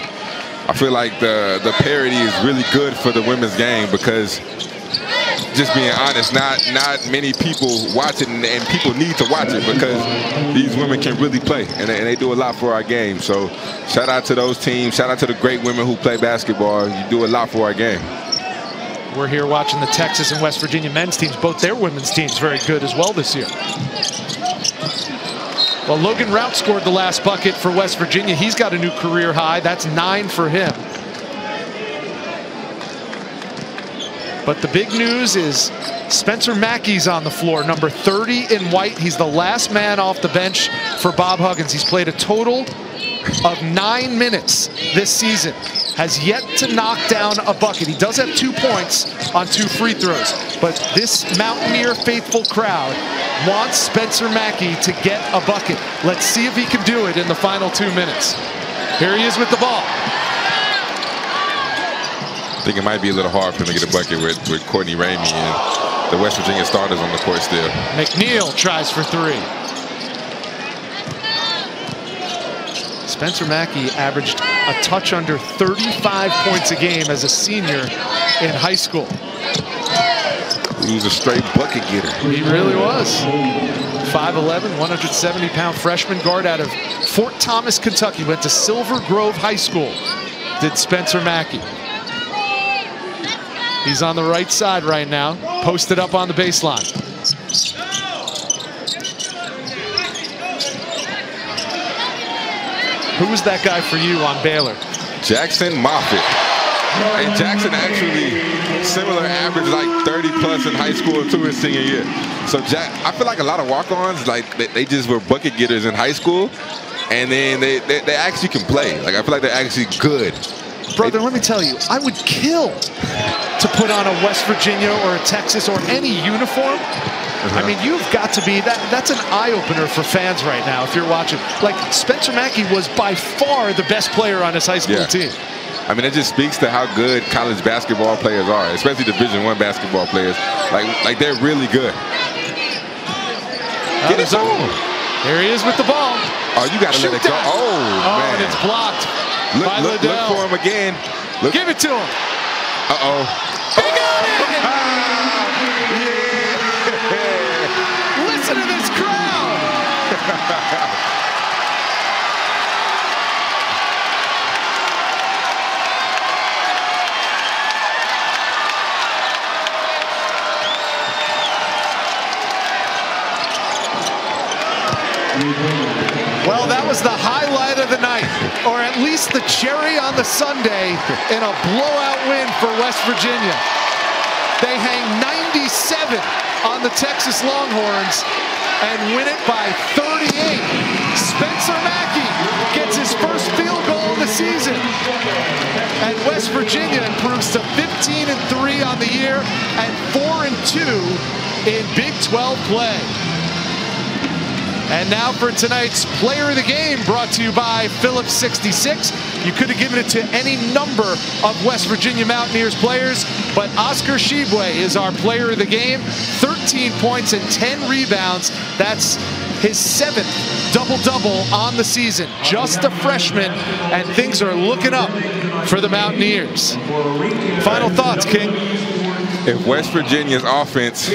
I feel like the the parity is really good for the women's game because just being honest, not not many people watch it, and, and people need to watch it because these women can really play, and they, and they do a lot for our game. So, shout out to those teams. Shout out to the great women who play basketball. You do a lot for our game.
We're here watching the Texas and West Virginia men's teams. Both their women's teams very good as well this year. Well, Logan Routt scored the last bucket for West Virginia. He's got a new career high. That's nine for him. But the big news is Spencer Mackey's on the floor, number 30 in white. He's the last man off the bench for Bob Huggins. He's played a total of nine minutes this season. Has yet to knock down a bucket. He does have two points on two free throws. But this Mountaineer faithful crowd wants Spencer Mackey to get a bucket. Let's see if he can do it in the final two minutes. Here he is with the ball.
I think it might be a little hard for him to get a bucket with, with Courtney Ramey and the West Virginia starters on the court still.
McNeil tries for three. Spencer Mackey averaged a touch under 35 points a game as a senior in high school.
He was a straight bucket getter.
He really was. 5'11", 170-pound freshman guard out of Fort Thomas, Kentucky. Went to Silver Grove High School, did Spencer Mackey. He's on the right side right now, posted up on the baseline. Who was that guy for you on Baylor?
Jackson Moffitt. And Jackson actually similar average, like 30 plus in high school to his senior year. So Jack, I feel like a lot of walk-ons, like they, they just were bucket getters in high school, and then they, they, they actually can play. Like I feel like they're actually good.
Brother, let me tell you, I would kill to put on a West Virginia or a Texas or any uniform. I mean, you've got to be that. That's an eye opener for fans right now. If you're watching, like Spencer Mackey was by far the best player on his high school
Yeah.
team.
I mean, it just speaks to how good college basketball players are, especially Division One basketball players. Like, like they're really good. Get
a-
on.
He is with the ball.
Oh, you got to let it go. Oh,
Oh,
man.
and it's blocked
look,
by
look, look for him again. Look.
Give it to him.
Uh-oh.
Well, that was the highlight of the night, or at least the cherry on the sundae in a blowout win for West Virginia. They hang 97 on the Texas Longhorns and win it by 38. Spencer Macke gets his first field goal of the season. And West Virginia improves to 15 and 3 on the year and 4 and 2 in Big 12 play. And now for tonight's player of the game brought to you by Phillips 66. You could have given it to any number of West Virginia Mountaineers players, but Oscar Tshiebwe is our player of the game. 13 points and 10 rebounds. That's his seventh double-double on the season. Just a freshman, and things are looking up for the Mountaineers. Final thoughts, King.
If West Virginia's offense